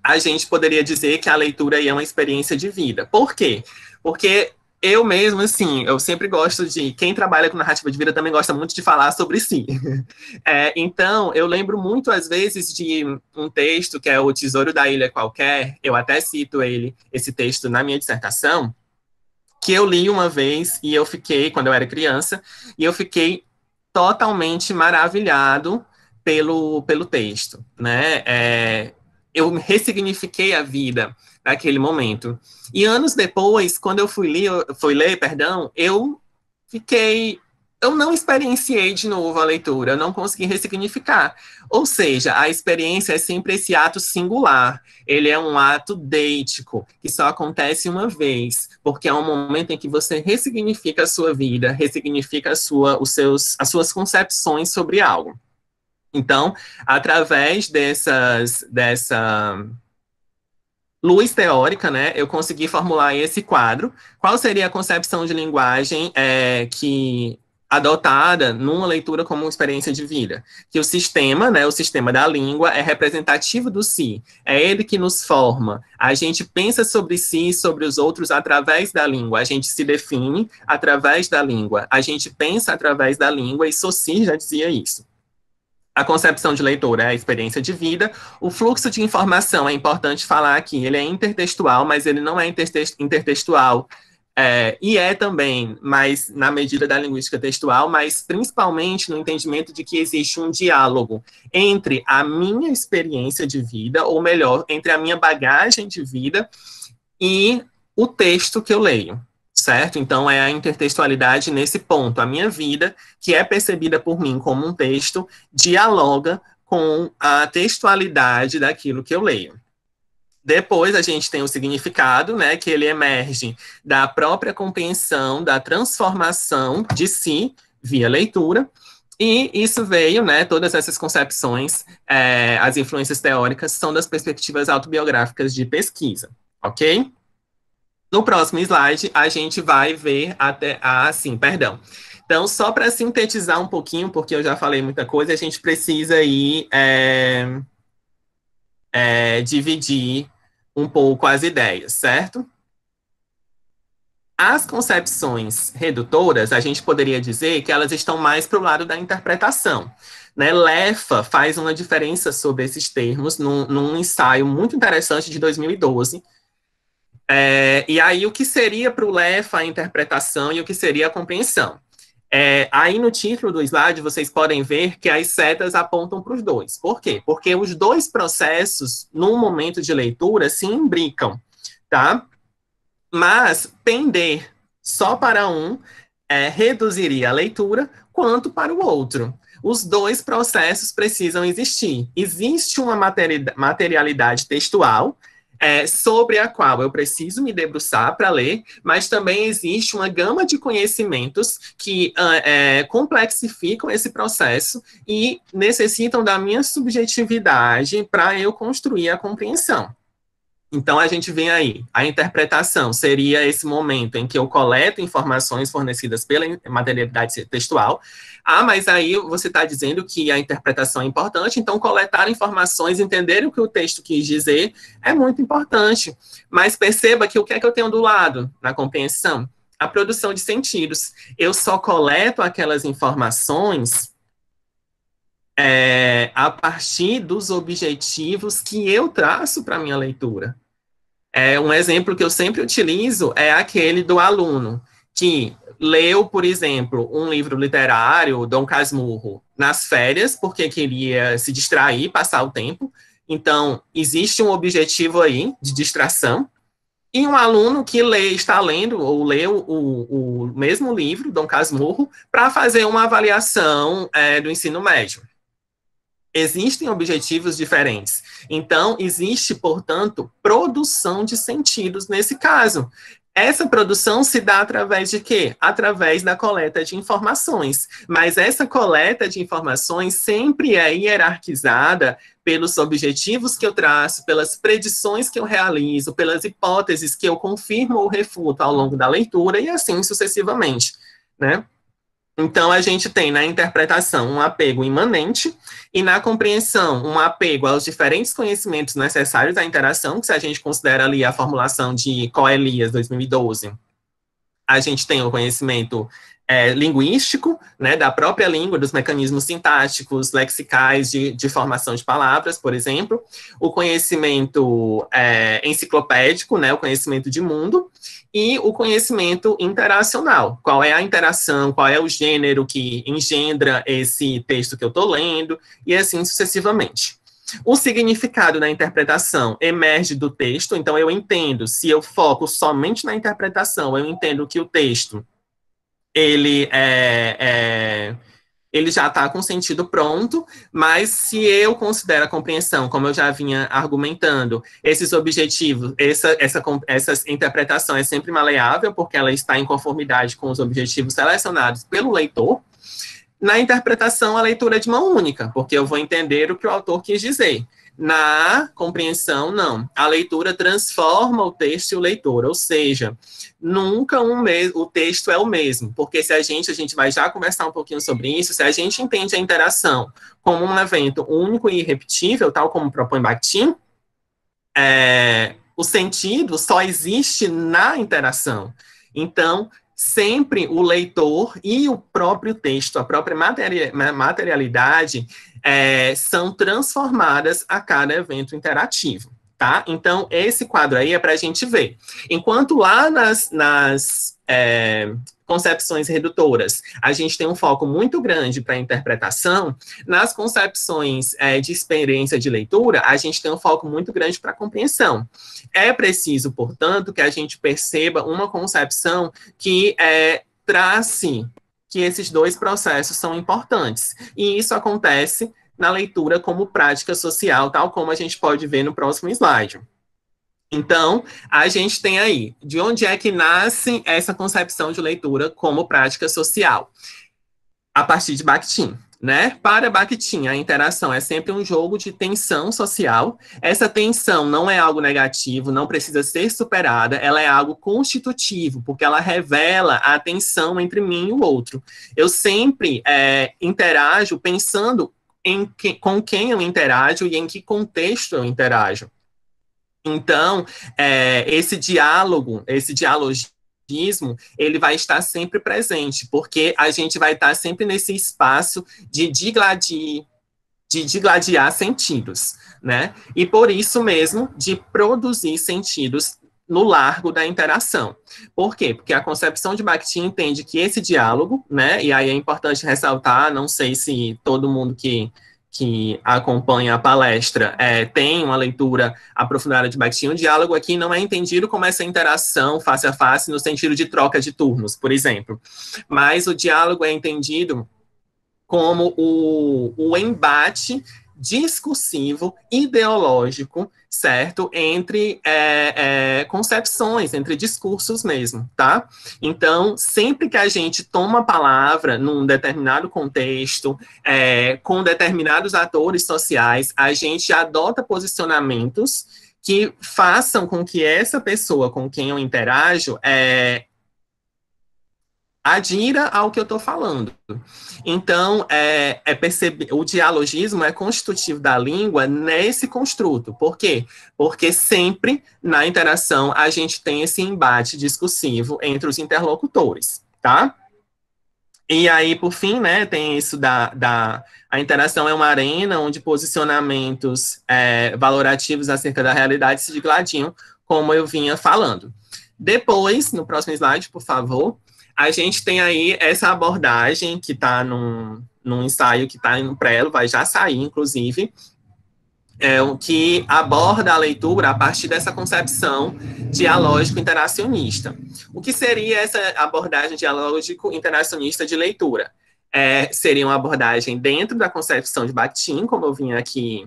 a gente poderia dizer que a leitura é uma experiência de vida. Por quê? Porque eu mesmo, assim, eu sempre gosto de. Quem trabalha com narrativa de vida também gosta muito de falar sobre si. É, então, eu lembro muito, às vezes, de um texto que é O Tesouro da Ilha Qualquer, eu até cito ele, esse texto na minha dissertação, que eu li uma vez e eu fiquei, quando eu era criança, e eu fiquei totalmente maravilhado pelo, pelo texto, né? É, eu ressignifiquei a vida naquele momento. E anos depois, quando eu fui ler, fui ler, perdão, eu fiquei eu não experienciei de novo a leitura, eu não consegui ressignificar. Ou seja, a experiência é sempre esse ato singular. Ele é um ato deítico, que só acontece uma vez, porque é um momento em que você ressignifica a sua vida, ressignifica a sua, os seus, as suas concepções sobre algo. Então, através dessas, dessa luz teórica, né, eu consegui formular esse quadro. Qual seria a concepção de linguagem é, que adotada numa leitura como experiência de vida, que o sistema, né, o sistema da língua é representativo do si, é ele que nos forma. A gente pensa sobre si e sobre os outros através da língua, a gente se define através da língua, a gente pensa através da língua e Saussure já dizia isso. A concepção de leitura é a experiência de vida. O fluxo de informação é importante falar aqui, ele é intertextual, mas ele não é intertextual. É, e é também, mas na medida da linguística textual, mas principalmente no entendimento de que existe um diálogo entre a minha experiência de vida, ou melhor, entre a minha bagagem de vida e o texto que eu leio, certo? Então é a intertextualidade nesse ponto. A minha vida, que é percebida por mim como um texto, dialoga com a textualidade daquilo que eu leio. Depois a gente tem o significado, né, que ele emerge da própria compreensão, da transformação de si via leitura, e isso veio, né, todas essas concepções, é, as influências teóricas, são das perspectivas autobiográficas de pesquisa, ok? No próximo slide, a gente vai ver até, ah, sim, perdão. Então, só para sintetizar um pouquinho, porque eu já falei muita coisa, a gente precisa ir é, é, dividir um pouco as ideias, certo? As concepções redutoras, a gente poderia dizer que elas estão mais para o lado da interpretação. Né? Lefa faz uma diferença sobre esses termos num, num ensaio muito interessante de 2012. É, e aí, o que seria para o Lefa a interpretação e o que seria a compreensão? É, aí no título do slide vocês podem ver que as setas apontam para os dois. Por quê? Porque os dois processos, num momento de leitura, se imbricam, tá? Mas pender só para um é, reduziria a leitura, quanto para o outro. Os dois processos precisam existir. Existe uma materialidade textual, é, sobre a qual eu preciso me debruçar para ler, mas também existe uma gama de conhecimentos que uh, é, complexificam esse processo e necessitam da minha subjetividade para eu construir a compreensão. Então, a gente vem aí, a interpretação seria esse momento em que eu coleto informações fornecidas pela materialidade textual. Ah, mas aí você está dizendo que a interpretação é importante, então coletar informações, entender o que o texto quis dizer, é muito importante. Mas perceba que o que é que eu tenho do lado na compreensão? A produção de sentidos. Eu só coleto aquelas informações é, a partir dos objetivos que eu traço para minha leitura. É, um exemplo que eu sempre utilizo é aquele do aluno que leu, por exemplo, um livro literário, Dom Casmurro, nas férias, porque queria se distrair, passar o tempo. Então, existe um objetivo aí de distração. E um aluno que lê, está lendo ou leu o, o mesmo livro, Dom Casmurro, para fazer uma avaliação é, do ensino médio existem objetivos diferentes. Então, existe, portanto, produção de sentidos nesse caso. Essa produção se dá através de quê? Através da coleta de informações. Mas essa coleta de informações sempre é hierarquizada pelos objetivos que eu traço, pelas predições que eu realizo, pelas hipóteses que eu confirmo ou refuto ao longo da leitura e assim sucessivamente, né? Então, a gente tem na interpretação um apego imanente e na compreensão um apego aos diferentes conhecimentos necessários à interação, que se a gente considera ali a formulação de Coelias 2012, a gente tem o conhecimento é, linguístico, né, da própria língua, dos mecanismos sintáticos, lexicais de, de formação de palavras, por exemplo, o conhecimento é, enciclopédico, né, o conhecimento de mundo, e o conhecimento interacional. Qual é a interação, qual é o gênero que engendra esse texto que eu estou lendo, e assim sucessivamente. O significado da interpretação emerge do texto, então eu entendo, se eu foco somente na interpretação, eu entendo que o texto ele é, é ele já está com sentido pronto, mas se eu considero a compreensão, como eu já vinha argumentando, esses objetivos, essa, essa, essa interpretação é sempre maleável, porque ela está em conformidade com os objetivos selecionados pelo leitor, na interpretação, a leitura é de mão única, porque eu vou entender o que o autor quis dizer. Na compreensão, não. A leitura transforma o texto e o leitor, ou seja, nunca um o texto é o mesmo, porque se a gente, a gente vai já conversar um pouquinho sobre isso, se a gente entende a interação como um evento único e irrepetível, tal como propõe Bakhtin, é, o sentido só existe na interação. Então, sempre o leitor e o próprio texto, a própria materialidade, é, são transformadas a cada evento interativo. Tá? Então, esse quadro aí é para a gente ver. Enquanto lá nas, nas é, concepções redutoras, a gente tem um foco muito grande para a interpretação, nas concepções é, de experiência de leitura, a gente tem um foco muito grande para a compreensão. É preciso, portanto, que a gente perceba uma concepção que é, trace que esses dois processos são importantes. E isso acontece na leitura como prática social, tal como a gente pode ver no próximo slide. Então, a gente tem aí, de onde é que nasce essa concepção de leitura como prática social? A partir de Bakhtin, né? Para Bakhtin, a interação é sempre um jogo de tensão social. Essa tensão não é algo negativo, não precisa ser superada, ela é algo constitutivo, porque ela revela a tensão entre mim e o outro. Eu sempre é, interajo pensando em que, com quem eu interajo e em que contexto eu interajo. Então, é, esse diálogo, esse dialogismo, ele vai estar sempre presente, porque a gente vai estar sempre nesse espaço de digladiar, de digladiar sentidos, né? E por isso mesmo, de produzir sentidos no largo da interação. Por quê? Porque a concepção de Bakhtin entende que esse diálogo, né, e aí é importante ressaltar, não sei se todo mundo que que acompanha a palestra é, tem uma leitura aprofundada de Bakhtin, o diálogo aqui não é entendido como essa interação face a face no sentido de troca de turnos, por exemplo, mas o diálogo é entendido como o, o embate discursivo, ideológico, certo? Entre é, é, concepções, entre discursos mesmo, tá? Então, sempre que a gente toma a palavra num determinado contexto, é, com determinados atores sociais, a gente adota posicionamentos que façam com que essa pessoa com quem eu interajo é, adira ao que eu estou falando. Então, é, é perceber, o dialogismo é constitutivo da língua nesse construto. Por quê? Porque sempre na interação a gente tem esse embate discursivo entre os interlocutores, tá? E aí, por fim, né, tem isso da, da a interação é uma arena onde posicionamentos é, valorativos acerca da realidade se digladiam, como eu vinha falando. Depois, no próximo slide, por favor, a gente tem aí essa abordagem que está num, num ensaio que está no prelo, vai já sair, inclusive, é, o que aborda a leitura a partir dessa concepção dialógico-interacionista. O que seria essa abordagem dialógico-interacionista de leitura? É, seria uma abordagem dentro da concepção de Bakhtin, como eu vinha aqui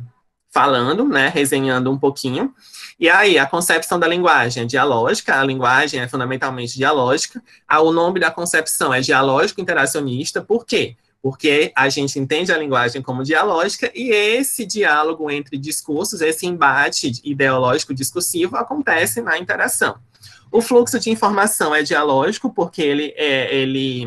falando, né, resenhando um pouquinho. E aí, a concepção da linguagem é dialógica, a linguagem é fundamentalmente dialógica. Ah, o nome da concepção é dialógico interacionista, por quê? Porque a gente entende a linguagem como dialógica e esse diálogo entre discursos, esse embate ideológico discursivo acontece na interação. O fluxo de informação é dialógico porque ele, é, ele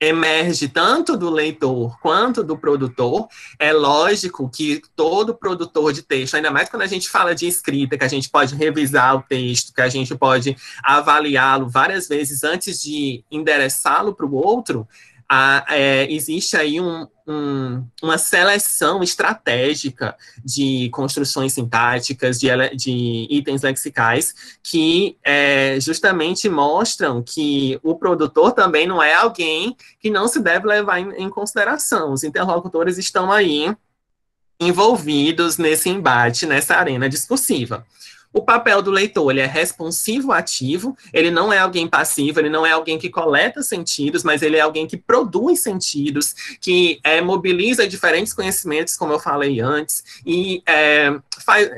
emerge tanto do leitor quanto do produtor. É lógico que todo produtor de texto, ainda mais quando a gente fala de escrita, que a gente pode revisar o texto, que a gente pode avaliá-lo várias vezes antes de endereçá-lo para o outro, a, é, existe aí um, um, uma seleção estratégica de construções sintáticas, de, de itens lexicais, que é, justamente mostram que o produtor também não é alguém que não se deve levar em, em consideração. Os interlocutores estão aí envolvidos nesse embate, nessa arena discursiva. O papel do leitor, ele é responsivo ativo, ele não é alguém passivo, ele não é alguém que coleta sentidos, mas ele é alguém que produz sentidos, que é, mobiliza diferentes conhecimentos, como eu falei antes, e é, faz,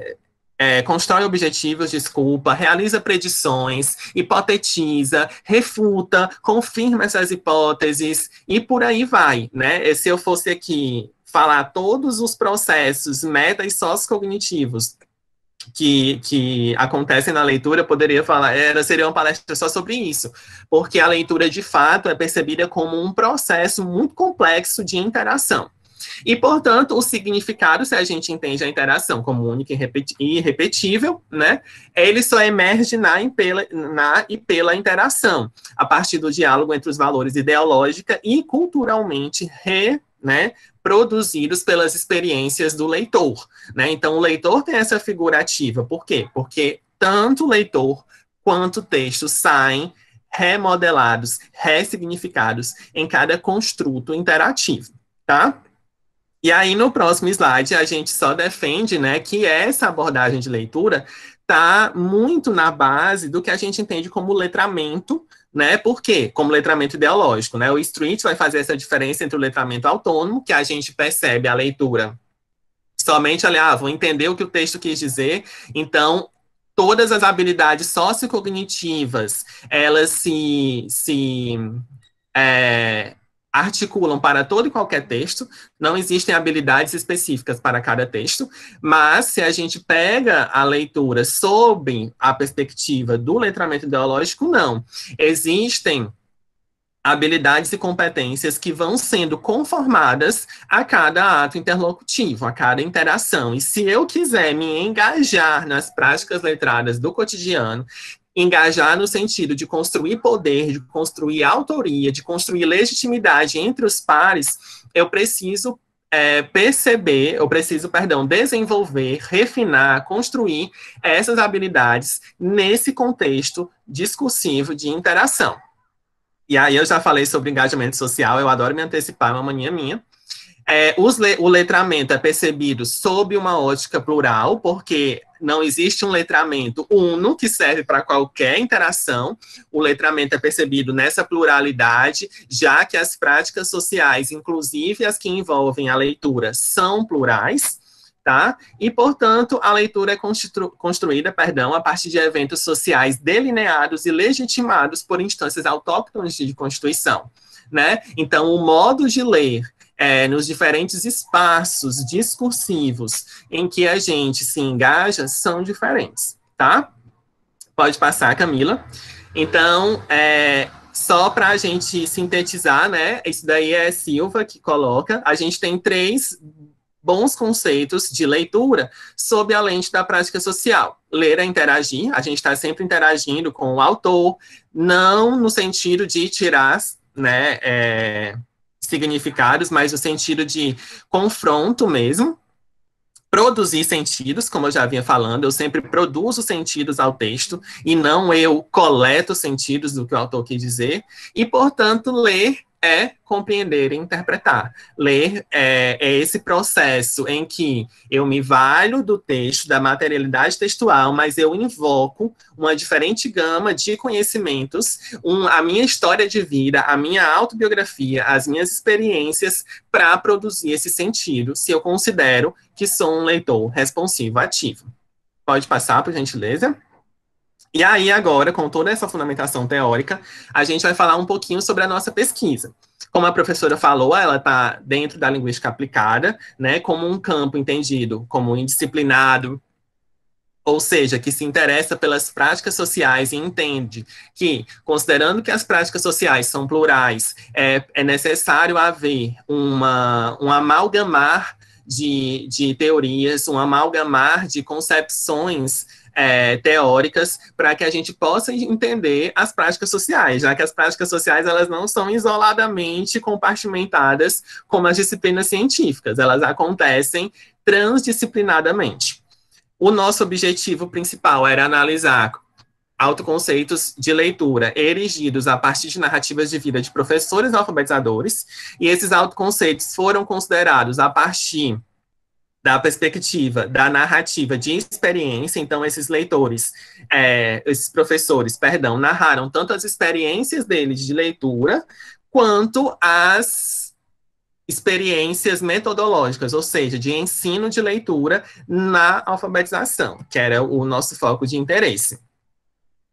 é, constrói objetivos, desculpa, realiza predições, hipotetiza, refuta, confirma essas hipóteses e por aí vai, né? Se eu fosse aqui falar todos os processos meta e sociocognitivos que, que acontecem na leitura, poderia falar, era, seria uma palestra só sobre isso, porque a leitura, de fato, é percebida como um processo muito complexo de interação. E, portanto, o significado, se a gente entende a interação como única e irrepetível, né, ele só emerge na e, pela, na e pela interação, a partir do diálogo entre os valores ideológica e culturalmente re, né, produzidos pelas experiências do leitor. Né? Então, o leitor tem essa figura ativa. Por quê? Porque tanto o leitor quanto o texto saem remodelados, ressignificados em cada construto interativo, tá? E aí, no próximo slide, a gente só defende né, que essa abordagem de leitura está muito na base do que a gente entende como letramento né? Por quê? Como letramento ideológico, né? O Street vai fazer essa diferença entre o letramento autônomo, que a gente percebe a leitura somente ali, ah, vou entender o que o texto quis dizer, então todas as habilidades sociocognitivas, elas se, se é, articulam para todo e qualquer texto, não existem habilidades específicas para cada texto, mas se a gente pega a leitura sob a perspectiva do letramento ideológico, não. Existem habilidades e competências que vão sendo conformadas a cada ato interlocutivo, a cada interação. E se eu quiser me engajar nas práticas letradas do cotidiano, engajar no sentido de construir poder, de construir autoria, de construir legitimidade entre os pares, eu preciso é, perceber, eu preciso, perdão, desenvolver, refinar, construir essas habilidades nesse contexto discursivo de interação. E aí eu já falei sobre engajamento social, eu adoro me antecipar, é uma mania minha. É, le o letramento é percebido sob uma ótica plural, porque não existe um letramento uno que serve para qualquer interação. O letramento é percebido nessa pluralidade, já que as práticas sociais, inclusive as que envolvem a leitura, são plurais. Tá? E, portanto, a leitura é constru construída, perdão, a partir de eventos sociais delineados e legitimados por instâncias autóctones de Constituição, né? Então, o modo de ler é, nos diferentes espaços discursivos em que a gente se engaja são diferentes, tá? Pode passar, Camila. Então, é, só para a gente sintetizar, né? Isso daí é Silva que coloca. A gente tem três bons conceitos de leitura sob a lente da prática social. Ler é interagir, a gente está sempre interagindo com o autor, não no sentido de tirar né, é, significados, mas no sentido de confronto mesmo, produzir sentidos, como eu já vinha falando, eu sempre produzo sentidos ao texto e não eu coleto sentidos do que o autor quis dizer, e, portanto, ler é compreender e interpretar. Ler é, é, esse processo em que eu me valho do texto, da materialidade textual, mas eu invoco uma diferente gama de conhecimentos, um, a minha história de vida, a minha autobiografia, as minhas experiências para produzir esse sentido, se eu considero que sou um leitor responsivo ativo. Pode passar, por gentileza? E aí, agora, com toda essa fundamentação teórica, a gente vai falar um pouquinho sobre a nossa pesquisa. Como a professora falou, ela está dentro da linguística aplicada, né, como um campo entendido como indisciplinado, ou seja, que se interessa pelas práticas sociais e entende que, considerando que as práticas sociais são plurais, é, é necessário haver uma, um amalgamar de, de teorias, um amalgamar de concepções é, teóricas para que a gente possa entender as práticas sociais, já que as práticas sociais elas não são isoladamente compartimentadas como as disciplinas científicas, elas acontecem transdisciplinadamente. O nosso objetivo principal era analisar autoconceitos de leitura erigidos a partir de narrativas de vida de professores alfabetizadores, e esses autoconceitos foram considerados a partir da perspectiva da narrativa de experiência, então esses leitores, é, esses professores, perdão, narraram tanto as experiências deles de leitura, quanto as experiências metodológicas, ou seja, de ensino de leitura na alfabetização, que era o nosso foco de interesse.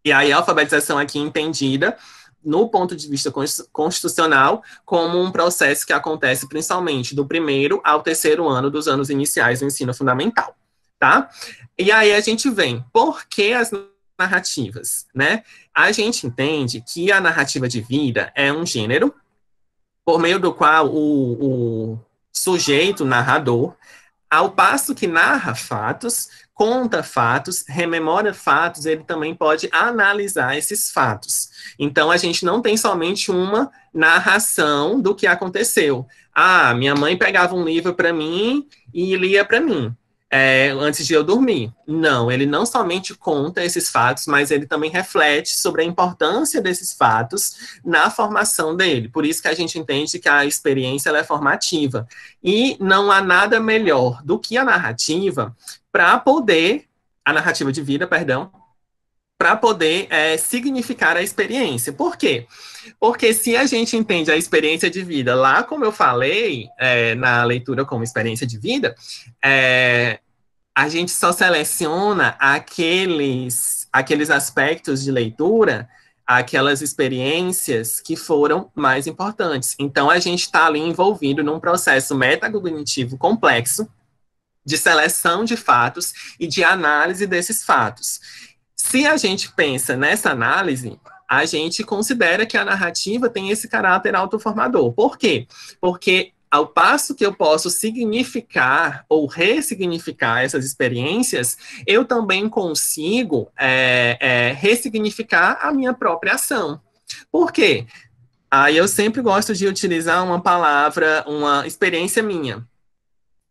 E aí a alfabetização aqui entendida no ponto de vista constitucional, como um processo que acontece principalmente do primeiro ao terceiro ano dos anos iniciais do ensino fundamental, tá? E aí a gente vem, por que as narrativas, né? A gente entende que a narrativa de vida é um gênero por meio do qual o, o sujeito narrador, ao passo que narra fatos, conta fatos, rememora fatos, ele também pode analisar esses fatos. Então, a gente não tem somente uma narração do que aconteceu. Ah, minha mãe pegava um livro para mim e lia para mim é, antes de eu dormir. Não, ele não somente conta esses fatos, mas ele também reflete sobre a importância desses fatos na formação dele. Por isso que a gente entende que a experiência é formativa. E não há nada melhor do que a narrativa para poder, a narrativa de vida, perdão, para poder é, significar a experiência. Por quê? Porque se a gente entende a experiência de vida lá, como eu falei é, na leitura como experiência de vida, é, a gente só seleciona aqueles, aqueles aspectos de leitura, aquelas experiências que foram mais importantes. Então, a gente está ali envolvido num processo metacognitivo complexo de seleção de fatos e de análise desses fatos. Se a gente pensa nessa análise, a gente considera que a narrativa tem esse caráter autoformador. Por quê? Porque ao passo que eu posso significar ou ressignificar essas experiências, eu também consigo é, é, ressignificar a minha própria ação. Por quê? Aí eu sempre gosto de utilizar uma palavra, uma experiência minha.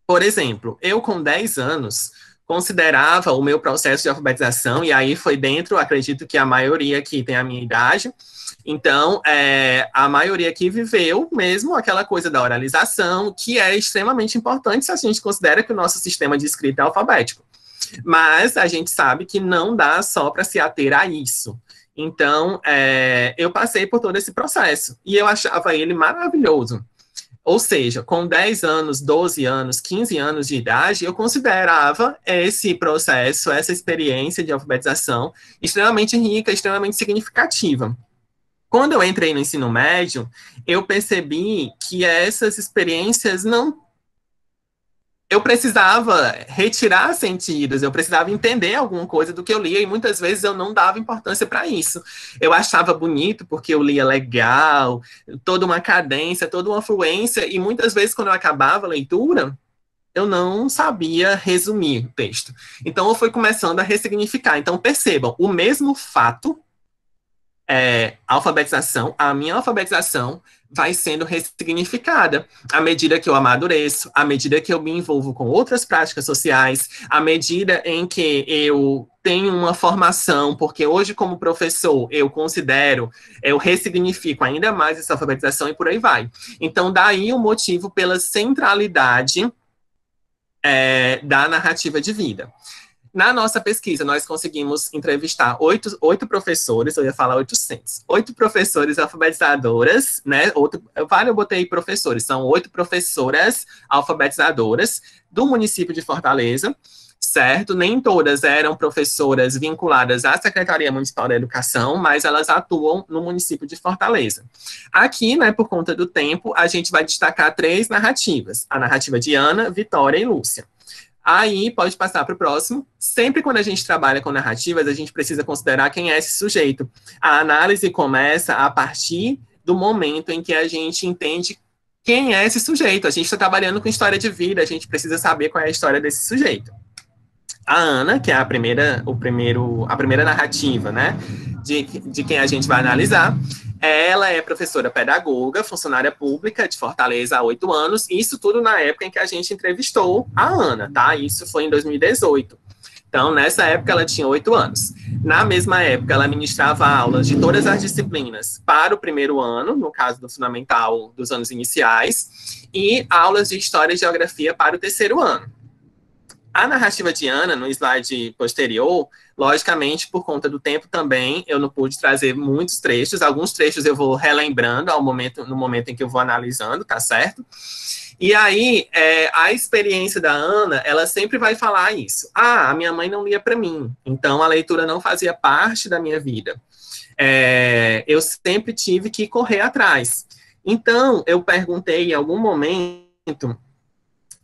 Por exemplo, eu com 10 anos considerava o meu processo de alfabetização, e aí foi dentro, acredito que a maioria aqui tem a minha idade, então, é, a maioria aqui viveu mesmo aquela coisa da oralização, que é extremamente importante se a gente considera que o nosso sistema de escrita é alfabético. Mas a gente sabe que não dá só para se ater a isso. Então, é, eu passei por todo esse processo e eu achava ele maravilhoso. Ou seja, com 10 anos, 12 anos, 15 anos de idade, eu considerava esse processo, essa experiência de alfabetização extremamente rica, extremamente significativa. Quando eu entrei no ensino médio, eu percebi que essas experiências não. Eu precisava retirar sentidos, eu precisava entender alguma coisa do que eu lia, e muitas vezes eu não dava importância para isso. Eu achava bonito porque eu lia legal, toda uma cadência, toda uma fluência, e muitas vezes, quando eu acabava a leitura, eu não sabia resumir o texto. Então, eu fui começando a ressignificar. Então, percebam, o mesmo fato é, alfabetização, a minha alfabetização vai sendo ressignificada à medida que eu amadureço, à medida que eu me envolvo com outras práticas sociais, à medida em que eu tenho uma formação, porque hoje, como professor, eu considero, eu ressignifico ainda mais essa alfabetização e por aí vai. Então, daí o motivo pela centralidade é, da narrativa de vida. Na nossa pesquisa, nós conseguimos entrevistar oito, oito professores, eu ia falar 800, oito professores alfabetizadoras, né? Outro, vale, eu botei professores, são oito professoras alfabetizadoras do município de Fortaleza, certo? Nem todas eram professoras vinculadas à Secretaria Municipal da Educação, mas elas atuam no município de Fortaleza. Aqui, né, por conta do tempo, a gente vai destacar três narrativas: a narrativa de Ana, Vitória e Lúcia. Aí pode passar para o próximo. Sempre quando a gente trabalha com narrativas, a gente precisa considerar quem é esse sujeito. A análise começa a partir do momento em que a gente entende quem é esse sujeito. A gente está trabalhando com história de vida, a gente precisa saber qual é a história desse sujeito. A Ana, que é a primeira, o primeiro, a primeira narrativa, né, de, de quem a gente vai analisar, ela é professora pedagoga, funcionária pública de Fortaleza há oito anos, isso tudo na época em que a gente entrevistou a Ana, tá? Isso foi em 2018. Então, nessa época, ela tinha oito anos. Na mesma época, ela ministrava aulas de todas as disciplinas para o primeiro ano, no caso do fundamental dos anos iniciais, e aulas de História e Geografia para o terceiro ano. A narrativa de Ana, no slide posterior, logicamente, por conta do tempo também, eu não pude trazer muitos trechos. Alguns trechos eu vou relembrando ao momento, no momento em que eu vou analisando, tá certo? E aí, é, a experiência da Ana, ela sempre vai falar isso. Ah, a minha mãe não lia para mim, então a leitura não fazia parte da minha vida. É, eu sempre tive que correr atrás. Então, eu perguntei em algum momento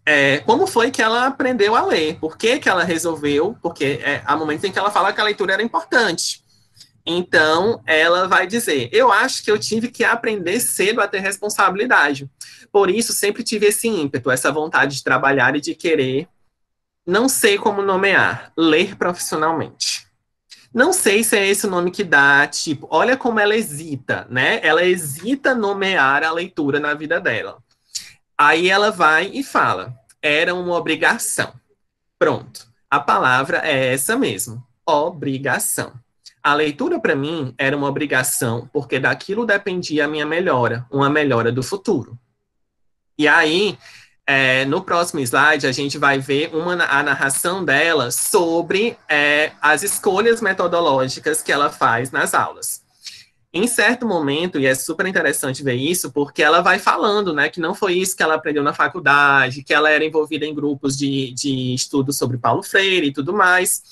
é, como foi que ela aprendeu a ler, por que, que ela resolveu, porque é, há momentos em que ela fala que a leitura era importante. Então, ela vai dizer: Eu acho que eu tive que aprender cedo a ter responsabilidade. Por isso, sempre tive esse ímpeto, essa vontade de trabalhar e de querer, não sei como nomear, ler profissionalmente. Não sei se é esse o nome que dá, tipo, olha como ela hesita, né? Ela hesita nomear a leitura na vida dela. Aí ela vai e fala: era uma obrigação. Pronto. A palavra é essa mesmo: obrigação. A leitura para mim era uma obrigação, porque daquilo dependia a minha melhora, uma melhora do futuro. E aí, é, no próximo slide, a gente vai ver uma, a narração dela sobre é, as escolhas metodológicas que ela faz nas aulas em certo momento, e é super interessante ver isso, porque ela vai falando, né, que não foi isso que ela aprendeu na faculdade, que ela era envolvida em grupos de, de estudo sobre Paulo Freire e tudo mais,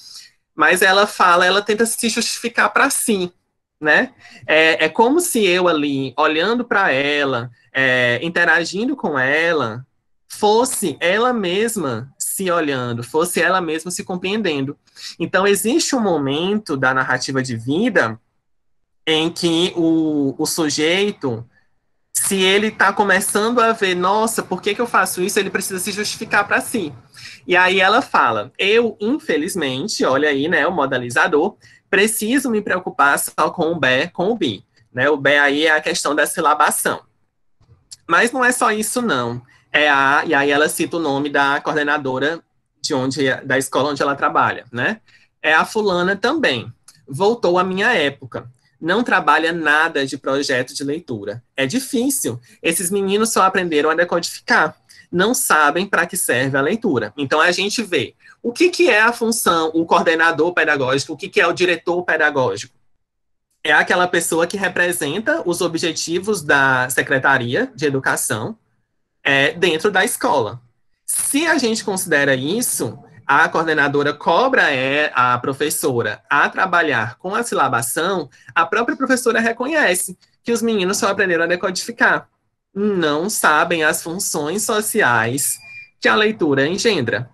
mas ela fala, ela tenta se justificar para si, né? É, é como se eu ali, olhando para ela, é, interagindo com ela, fosse ela mesma se olhando, fosse ela mesma se compreendendo. Então, existe um momento da narrativa de vida em que o, o sujeito, se ele está começando a ver, nossa, por que, que eu faço isso? Ele precisa se justificar para si. E aí ela fala: eu, infelizmente, olha aí, né, o modalizador, preciso me preocupar só com o B, com o B. Né? O B aí é a questão da silabação. Mas não é só isso, não. É a, e aí ela cita o nome da coordenadora de onde, da escola onde ela trabalha, né? É a fulana também. Voltou à minha época não trabalha nada de projeto de leitura. É difícil. Esses meninos só aprenderam a decodificar. Não sabem para que serve a leitura. Então a gente vê o que, que é a função, o coordenador pedagógico, o que, que é o diretor pedagógico. É aquela pessoa que representa os objetivos da Secretaria de Educação é, dentro da escola. Se a gente considera isso, a coordenadora cobra é a professora a trabalhar com a silabação, a própria professora reconhece que os meninos só aprenderam a decodificar. Não sabem as funções sociais que a leitura engendra.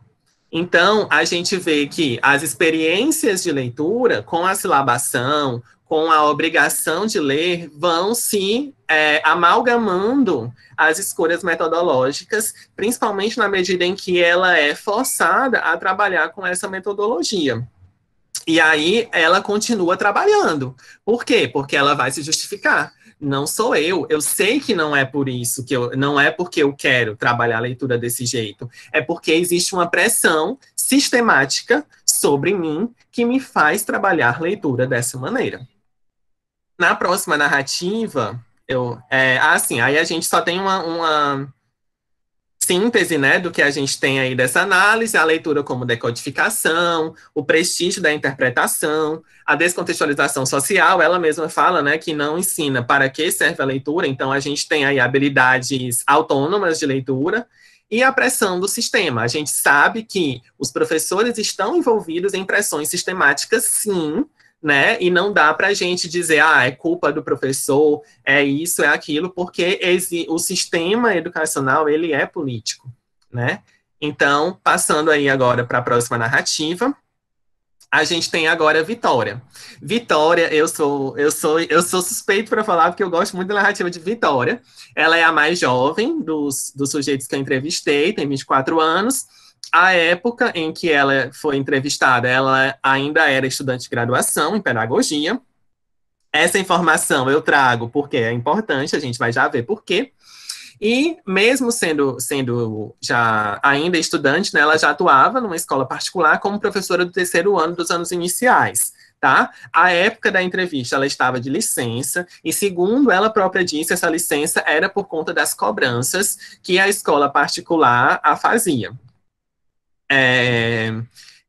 Então, a gente vê que as experiências de leitura com a silabação, com a obrigação de ler, vão se é, amalgamando as escolhas metodológicas, principalmente na medida em que ela é forçada a trabalhar com essa metodologia. E aí ela continua trabalhando. Por quê? Porque ela vai se justificar. Não sou eu. Eu sei que não é por isso que eu não é porque eu quero trabalhar a leitura desse jeito. É porque existe uma pressão sistemática sobre mim que me faz trabalhar leitura dessa maneira na próxima narrativa, eu, é, assim, aí a gente só tem uma, uma síntese, né, do que a gente tem aí dessa análise, a leitura como decodificação, o prestígio da interpretação, a descontextualização social, ela mesma fala, né, que não ensina para que serve a leitura, então a gente tem aí habilidades autônomas de leitura, e a pressão do sistema. A gente sabe que os professores estão envolvidos em pressões sistemáticas, sim, né? E não dá para a gente dizer, ah, é culpa do professor, é isso, é aquilo, porque esse, o sistema educacional ele é político, né? Então, passando aí agora para a próxima narrativa, a gente tem agora Vitória. Vitória, eu sou eu sou eu sou suspeito para falar porque eu gosto muito da narrativa de Vitória. Ela é a mais jovem dos, dos sujeitos que eu entrevistei, tem 24 anos a época em que ela foi entrevistada, ela ainda era estudante de graduação em pedagogia. Essa informação eu trago porque é importante, a gente vai já ver por quê. E mesmo sendo, sendo já ainda estudante, né, ela já atuava numa escola particular como professora do terceiro ano dos anos iniciais. Tá? A época da entrevista, ela estava de licença, e segundo ela própria disse, essa licença era por conta das cobranças que a escola particular a fazia. É,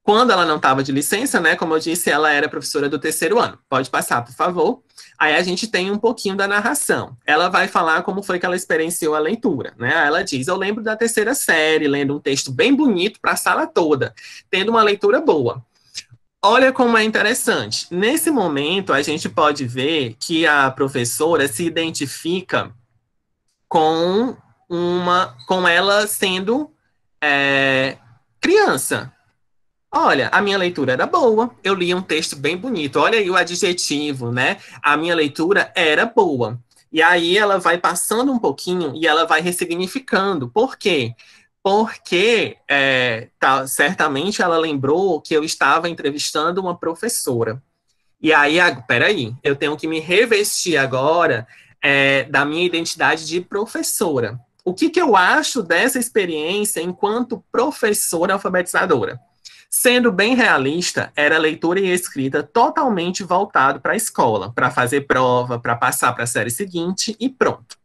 quando ela não estava de licença, né? Como eu disse, ela era professora do terceiro ano. Pode passar, por favor. Aí a gente tem um pouquinho da narração. Ela vai falar como foi que ela experienciou a leitura, né? Ela diz: Eu lembro da terceira série, lendo um texto bem bonito para a sala toda, tendo uma leitura boa. Olha como é interessante. Nesse momento, a gente pode ver que a professora se identifica com uma, com ela sendo é, criança, Olha, a minha leitura era boa, eu li um texto bem bonito. Olha aí o adjetivo, né? A minha leitura era boa. E aí ela vai passando um pouquinho e ela vai ressignificando. Por quê? Porque é, tá, certamente ela lembrou que eu estava entrevistando uma professora. E aí, peraí, eu tenho que me revestir agora é, da minha identidade de professora. O que, que eu acho dessa experiência enquanto professora alfabetizadora? Sendo bem realista, era leitura e escrita totalmente voltado para a escola, para fazer prova, para passar para a série seguinte e pronto.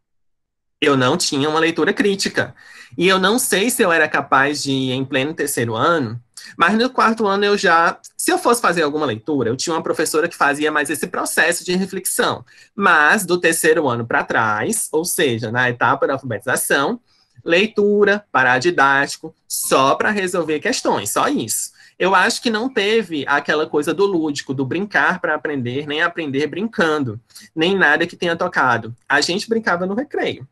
Eu não tinha uma leitura crítica. E eu não sei se eu era capaz de em pleno terceiro ano, mas no quarto ano eu já, se eu fosse fazer alguma leitura, eu tinha uma professora que fazia mais esse processo de reflexão. Mas do terceiro ano para trás, ou seja, na etapa da alfabetização, leitura, paradidático, só para resolver questões, só isso eu acho que não teve aquela coisa do lúdico, do brincar para aprender, nem aprender brincando, nem nada que tenha tocado. A gente brincava no recreio.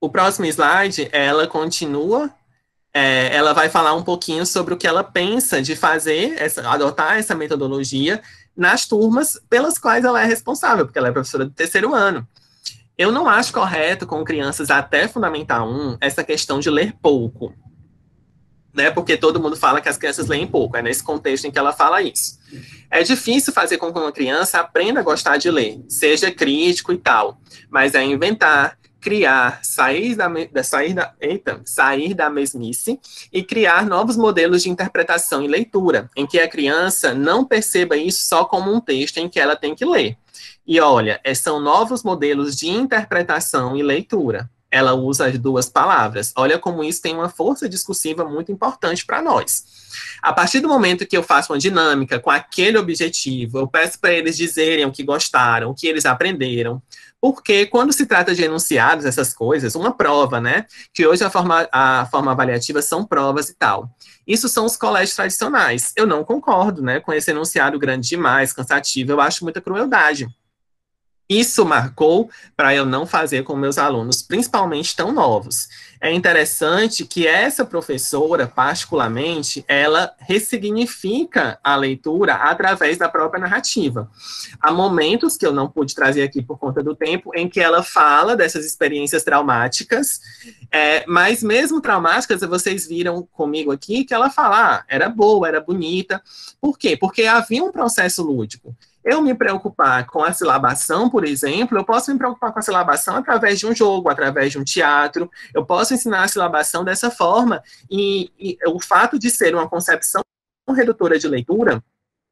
O próximo slide, ela continua, é, ela vai falar um pouquinho sobre o que ela pensa de fazer, essa, adotar essa metodologia nas turmas pelas quais ela é responsável, porque ela é professora do terceiro ano. Eu não acho correto com crianças até Fundamental 1 essa questão de ler pouco né? Porque todo mundo fala que as crianças leem pouco, é nesse contexto em que ela fala isso. É difícil fazer com que uma criança aprenda a gostar de ler, seja crítico e tal, mas é inventar, criar, sair da, sair da, eita, sair da mesmice e criar novos modelos de interpretação e leitura, em que a criança não perceba isso só como um texto em que ela tem que ler. E olha, é, são novos modelos de interpretação e leitura ela usa as duas palavras. Olha como isso tem uma força discursiva muito importante para nós. A partir do momento que eu faço uma dinâmica com aquele objetivo, eu peço para eles dizerem o que gostaram, o que eles aprenderam. Porque quando se trata de enunciados, essas coisas, uma prova, né? Que hoje a forma, a forma avaliativa são provas e tal. Isso são os colégios tradicionais. Eu não concordo, né? Com esse enunciado grande demais, cansativo, eu acho muita crueldade. Isso marcou para eu não fazer com meus alunos, principalmente tão novos. É interessante que essa professora, particularmente, ela ressignifica a leitura através da própria narrativa. Há momentos que eu não pude trazer aqui por conta do tempo, em que ela fala dessas experiências traumáticas, é, mas mesmo traumáticas, vocês viram comigo aqui que ela fala, ah, era boa, era bonita. Por quê? Porque havia um processo lúdico. Eu me preocupar com a silabação, por exemplo, eu posso me preocupar com a silabação através de um jogo, através de um teatro, eu posso ensinar a silabação dessa forma, e, e o fato de ser uma concepção redutora de leitura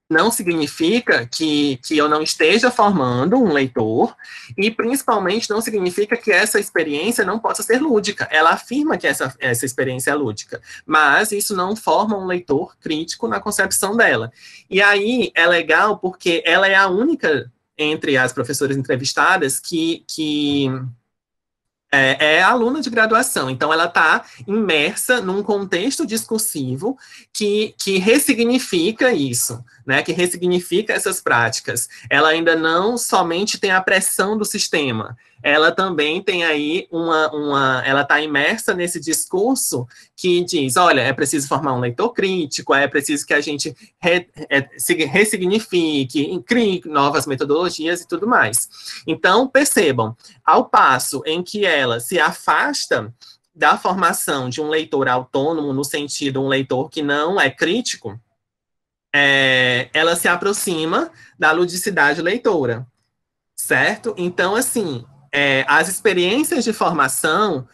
não significa que, que eu não esteja formando um leitor, e principalmente não significa que essa experiência não possa ser lúdica. Ela afirma que essa, essa experiência é lúdica, mas isso não forma um leitor crítico na concepção dela. E aí é legal porque ela é a única entre as professoras entrevistadas que, que é, é, aluna de graduação, então ela está imersa num contexto discursivo que, que ressignifica isso, né, que ressignifica essas práticas. Ela ainda não somente tem a pressão do sistema, ela também tem aí uma, uma ela está imersa nesse discurso que diz, olha, é preciso formar um leitor crítico, é preciso que a gente re, é, ressignifique, crie novas metodologias e tudo mais. Então, percebam, ao passo em que ela se afasta da formação de um leitor autônomo, no sentido um leitor que não é crítico, é, ela se aproxima da ludicidade leitora, certo? Então, assim, é, as experiências de formação,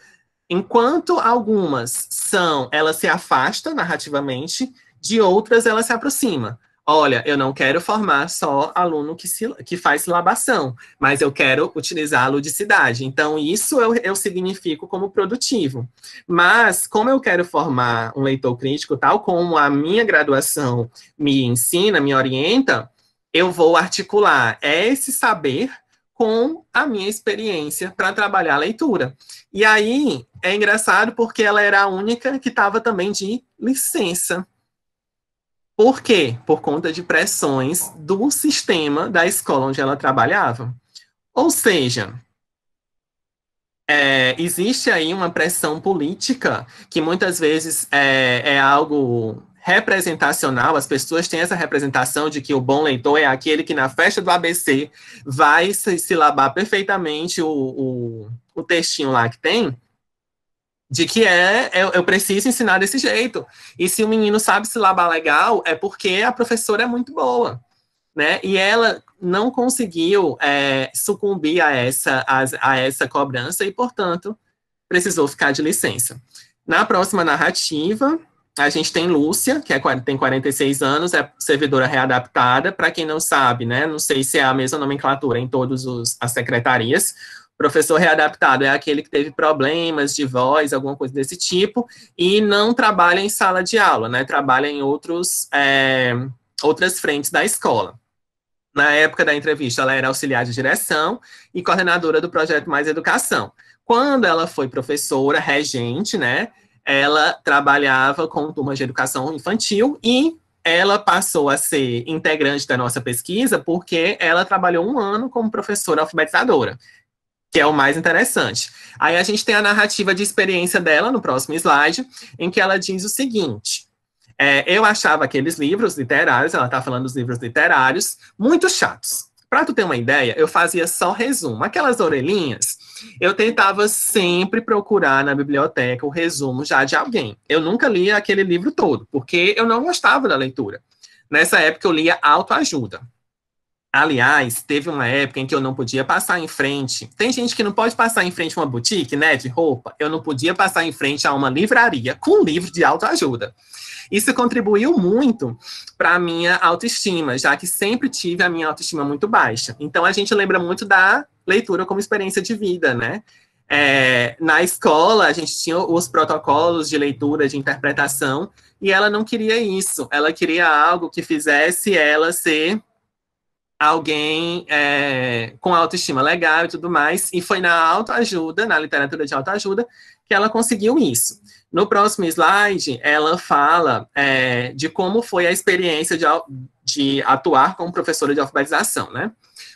enquanto algumas são, ela se afasta narrativamente, de outras ela se aproxima. olha, eu não quero formar só aluno que, se, que faz silabação, mas eu quero utilizar a ludicidade. Então, isso eu, eu significo como produtivo. Mas, como eu quero formar um leitor crítico, tal como a minha graduação me ensina, me orienta, eu vou articular esse saber com a minha experiência para trabalhar a leitura. E aí é engraçado porque ela era a única que estava também de licença. Por quê? Por conta de pressões do sistema da escola onde ela trabalhava. Ou seja, é, existe aí uma pressão política que muitas vezes é, é, algo representacional, as pessoas têm essa representação de que o bom leitor é aquele que na festa do ABC vai se silabar perfeitamente o, o, o textinho lá que tem, de que é, eu, eu, preciso ensinar desse jeito. E se o menino sabe se lavar legal, é porque a professora é muito boa, né? E ela não conseguiu é, sucumbir a essa, a, a, essa cobrança e, portanto, precisou ficar de licença. Na próxima narrativa, a gente tem Lúcia, que é, tem 46 anos, é servidora readaptada. Para quem não sabe, né? Não sei se é a mesma nomenclatura em todas as secretarias Professor readaptado é aquele que teve problemas de voz, alguma coisa desse tipo, e não trabalha em sala de aula, né? Trabalha em outros, é, outras frentes da escola. Na época da entrevista, ela era auxiliar de direção e coordenadora do projeto Mais Educação. Quando ela foi professora, regente, né? Ela trabalhava com turmas de educação infantil e ela passou a ser integrante da nossa pesquisa porque ela trabalhou um ano como professora alfabetizadora que é o mais interessante. Aí a gente tem a narrativa de experiência dela no próximo slide, em que ela diz o seguinte: é, eu achava aqueles livros literários, ela está falando dos livros literários, muito chatos. Para tu ter uma ideia, eu fazia só resumo. Aquelas orelhinhas, eu tentava sempre procurar na biblioteca o resumo já de alguém. Eu nunca lia aquele livro todo, porque eu não gostava da leitura. Nessa época eu lia autoajuda. Aliás, teve uma época em que eu não podia passar em frente. Tem gente que não pode passar em frente a uma boutique, né, de roupa. Eu não podia passar em frente a uma livraria com livro de autoajuda. Isso contribuiu muito para a minha autoestima, já que sempre tive a minha autoestima muito baixa. Então, a gente lembra muito da leitura como experiência de vida, né? É, na escola, a gente tinha os protocolos de leitura, de interpretação, e ela não queria isso. Ela queria algo que fizesse ela ser alguém é, com autoestima legal e tudo mais, e foi na autoajuda, na literatura de autoajuda, que ela conseguiu isso. No próximo slide, ela fala é, de como foi a experiência de, de atuar como professora de alfabetização, né?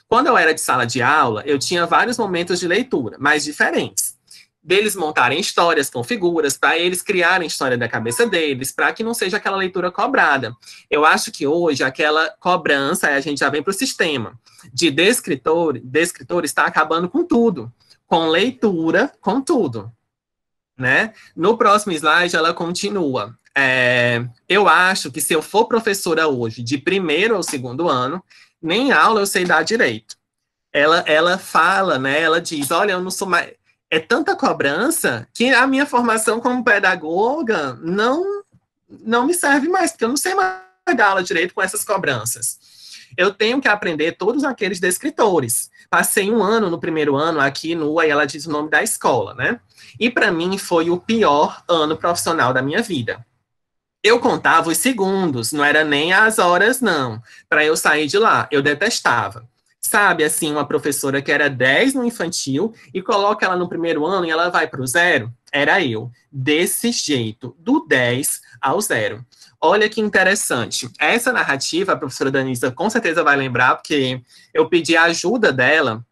Quando eu era de sala de aula, eu tinha vários momentos de leitura, mas diferentes deles montarem histórias com figuras, para eles criarem história da cabeça deles, para que não seja aquela leitura cobrada. Eu acho que hoje aquela cobrança, a gente já vem para o sistema, de descritor, descritor está acabando com tudo, com leitura, com tudo. Né? No próximo slide, ela continua. É, eu acho que se eu for professora hoje, de primeiro ou segundo ano, nem aula eu sei dar direito. Ela, ela fala, né? Ela diz: olha, eu não sou mais é tanta cobrança que a minha formação como pedagoga não, não me serve mais, porque eu não sei mais dar aula direito com essas cobranças. Eu tenho que aprender todos aqueles descritores. Passei um ano no primeiro ano aqui no, aí ela diz o nome da escola, né? E para mim foi o pior ano profissional da minha vida. Eu contava os segundos, não era nem as horas, não, para eu sair de lá. Eu detestava sabe, assim, uma professora que era 10 no infantil e coloca ela no primeiro ano e ela vai para o zero? Era eu. Desse jeito, do 10 ao zero. Olha que interessante. Essa narrativa, a professora Danisa com certeza vai lembrar, porque eu pedi a ajuda dela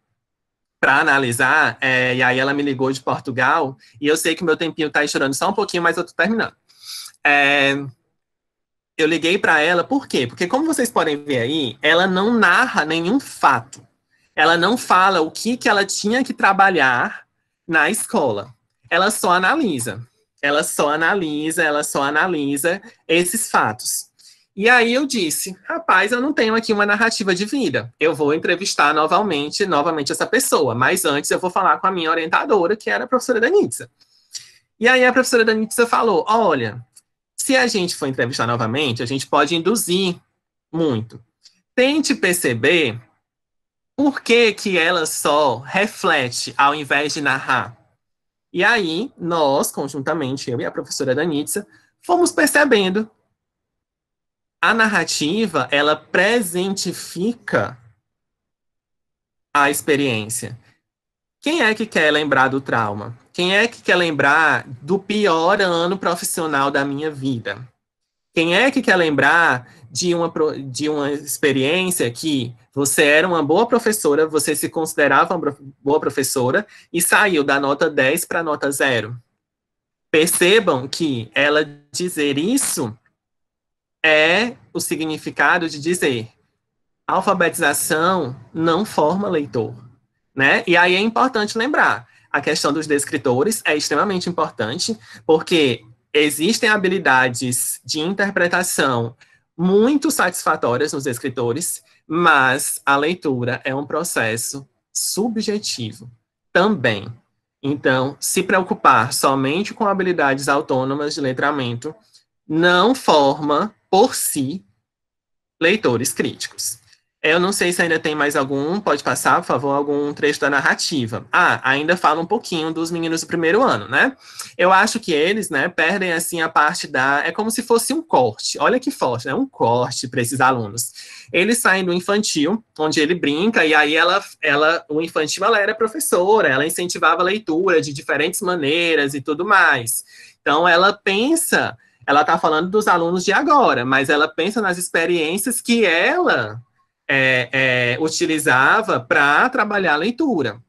para analisar, é, e aí ela me ligou de Portugal, e eu sei que meu tempinho está estourando só um pouquinho, mas eu estou terminando. É, eu liguei para ela, por quê? Porque, como vocês podem ver aí, ela não narra nenhum fato. Ela não fala o que, que ela tinha que trabalhar na escola. Ela só analisa. Ela só analisa, ela só analisa esses fatos. E aí eu disse, rapaz, eu não tenho aqui uma narrativa de vida. Eu vou entrevistar novamente, novamente essa pessoa, mas antes eu vou falar com a minha orientadora, que era a professora Danitza. E aí a professora Danitza falou, olha, se a gente for entrevistar novamente, a gente pode induzir muito. Tente perceber por que, que ela só reflete ao invés de narrar. E aí, nós, conjuntamente, eu e a professora Danitza, fomos percebendo a narrativa, ela presentifica a experiência. Quem é que quer lembrar do trauma? Quem é que quer lembrar do pior ano profissional da minha vida? Quem é que quer lembrar de uma, de uma experiência que você era uma boa professora, você se considerava uma boa professora e saiu da nota 10 para a nota 0? Percebam que ela dizer isso é o significado de dizer alfabetização não forma leitor, né? E aí é importante lembrar, a questão dos descritores é extremamente importante, porque existem habilidades de interpretação muito satisfatórias nos escritores, mas a leitura é um processo subjetivo também. Então, se preocupar somente com habilidades autônomas de letramento não forma por si, leitores críticos. Eu não sei se ainda tem mais algum, pode passar, por favor, algum trecho da narrativa. Ah, ainda fala um pouquinho dos meninos do primeiro ano, né? Eu acho que eles, né, perdem, assim, a parte da... É como se fosse um corte. Olha que forte, né? Um corte para esses alunos. Eles saem do infantil, onde ele brinca, e aí ela, ela, o infantil, ela era professora, ela incentivava a leitura de diferentes maneiras e tudo mais. Então, ela pensa ela está falando dos alunos de agora, mas ela pensa nas experiências que ela é, é, utilizava para trabalhar a leitura.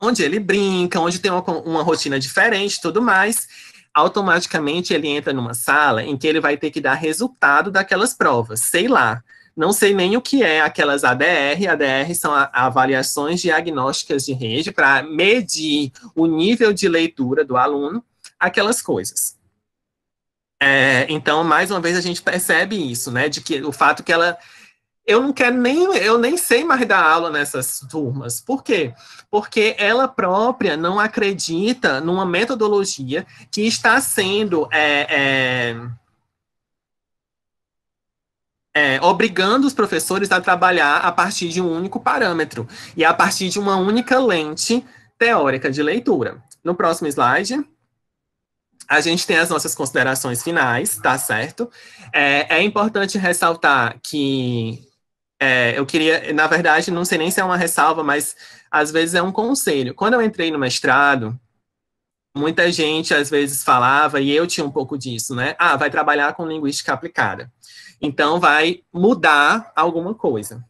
Onde ele brinca, onde tem uma, uma rotina diferente tudo mais, automaticamente ele entra numa sala em que ele vai ter que dar resultado daquelas provas. Sei lá, não sei nem o que é aquelas ADR. ADR são avaliações diagnósticas de rede para medir o nível de leitura do aluno, aquelas coisas. É, então, mais uma vez, a gente percebe isso, né? De que o fato que ela. Eu não quero nem. Eu nem sei mais dar aula nessas turmas. Por quê? Porque ela própria não acredita numa metodologia que está sendo. É, é, é, obrigando os professores a trabalhar a partir de um único parâmetro e a partir de uma única lente teórica de leitura. No próximo slide a gente tem as nossas considerações finais, tá certo? É, é importante ressaltar que é, eu queria, na verdade, não sei nem se é uma ressalva, mas às vezes é um conselho. Quando eu entrei no mestrado, muita gente às vezes falava, e eu tinha um pouco disso, né? Ah, vai trabalhar com linguística aplicada. Então vai mudar alguma coisa.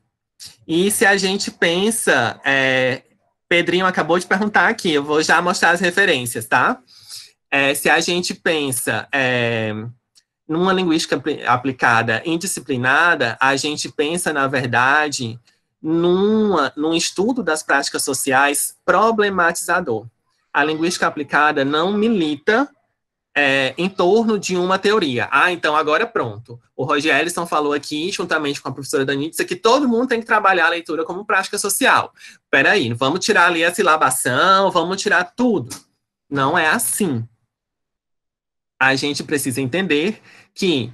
E se a gente pensa, é, Pedrinho acabou de perguntar aqui, eu vou já mostrar as referências, tá? É, se a gente pensa é, numa linguística aplicada indisciplinada, a gente pensa, na verdade, numa, num estudo das práticas sociais problematizador. A linguística aplicada não milita é, em torno de uma teoria. Ah, então agora pronto. O Roger Ellison falou aqui, juntamente com a professora Danitza, que todo mundo tem que trabalhar a leitura como prática social. Peraí, vamos tirar ali a silabação, vamos tirar tudo. Não é assim a gente precisa entender que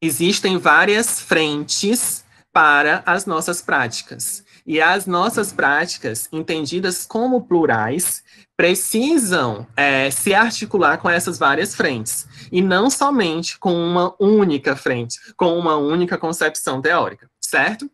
existem várias frentes para as nossas práticas. E as nossas práticas, entendidas como plurais, precisam é, se articular com essas várias frentes. E não somente com uma única frente, com uma única concepção teórica, certo?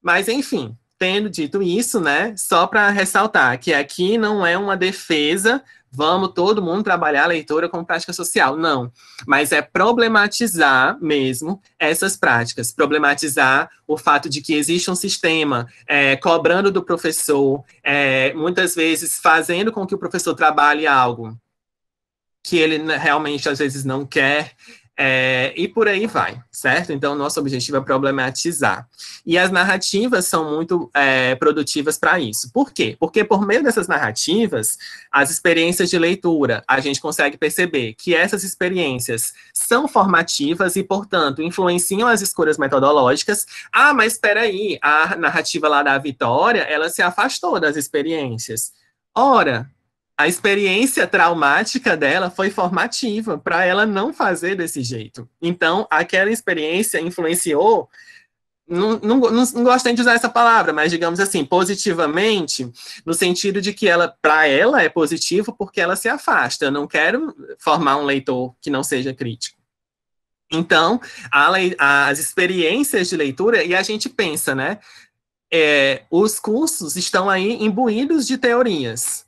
Mas, enfim, tendo dito isso, né, só para ressaltar que aqui não é uma defesa vamos todo mundo trabalhar a leitura como prática social. Não, mas é problematizar mesmo essas práticas, problematizar o fato de que existe um sistema é, cobrando do professor, é, muitas vezes fazendo com que o professor trabalhe algo que ele realmente às vezes não quer, é, e por aí vai, certo? Então, nosso objetivo é problematizar. E as narrativas são muito é, produtivas para isso. Por quê? Porque por meio dessas narrativas, as experiências de leitura, a gente consegue perceber que essas experiências são formativas e, portanto, influenciam as escolhas metodológicas. Ah, mas espera aí, a narrativa lá da Vitória, ela se afastou das experiências. Ora, a experiência traumática dela foi formativa para ela não fazer desse jeito. Então, aquela experiência influenciou não, não, não, gosto de usar essa palavra, mas digamos assim, positivamente, no sentido de que ela, para ela, é positivo porque ela se afasta. Eu não quero formar um leitor que não seja crítico. Então, a, as experiências de leitura, e a gente pensa, né? É, os cursos estão aí imbuídos de teorias.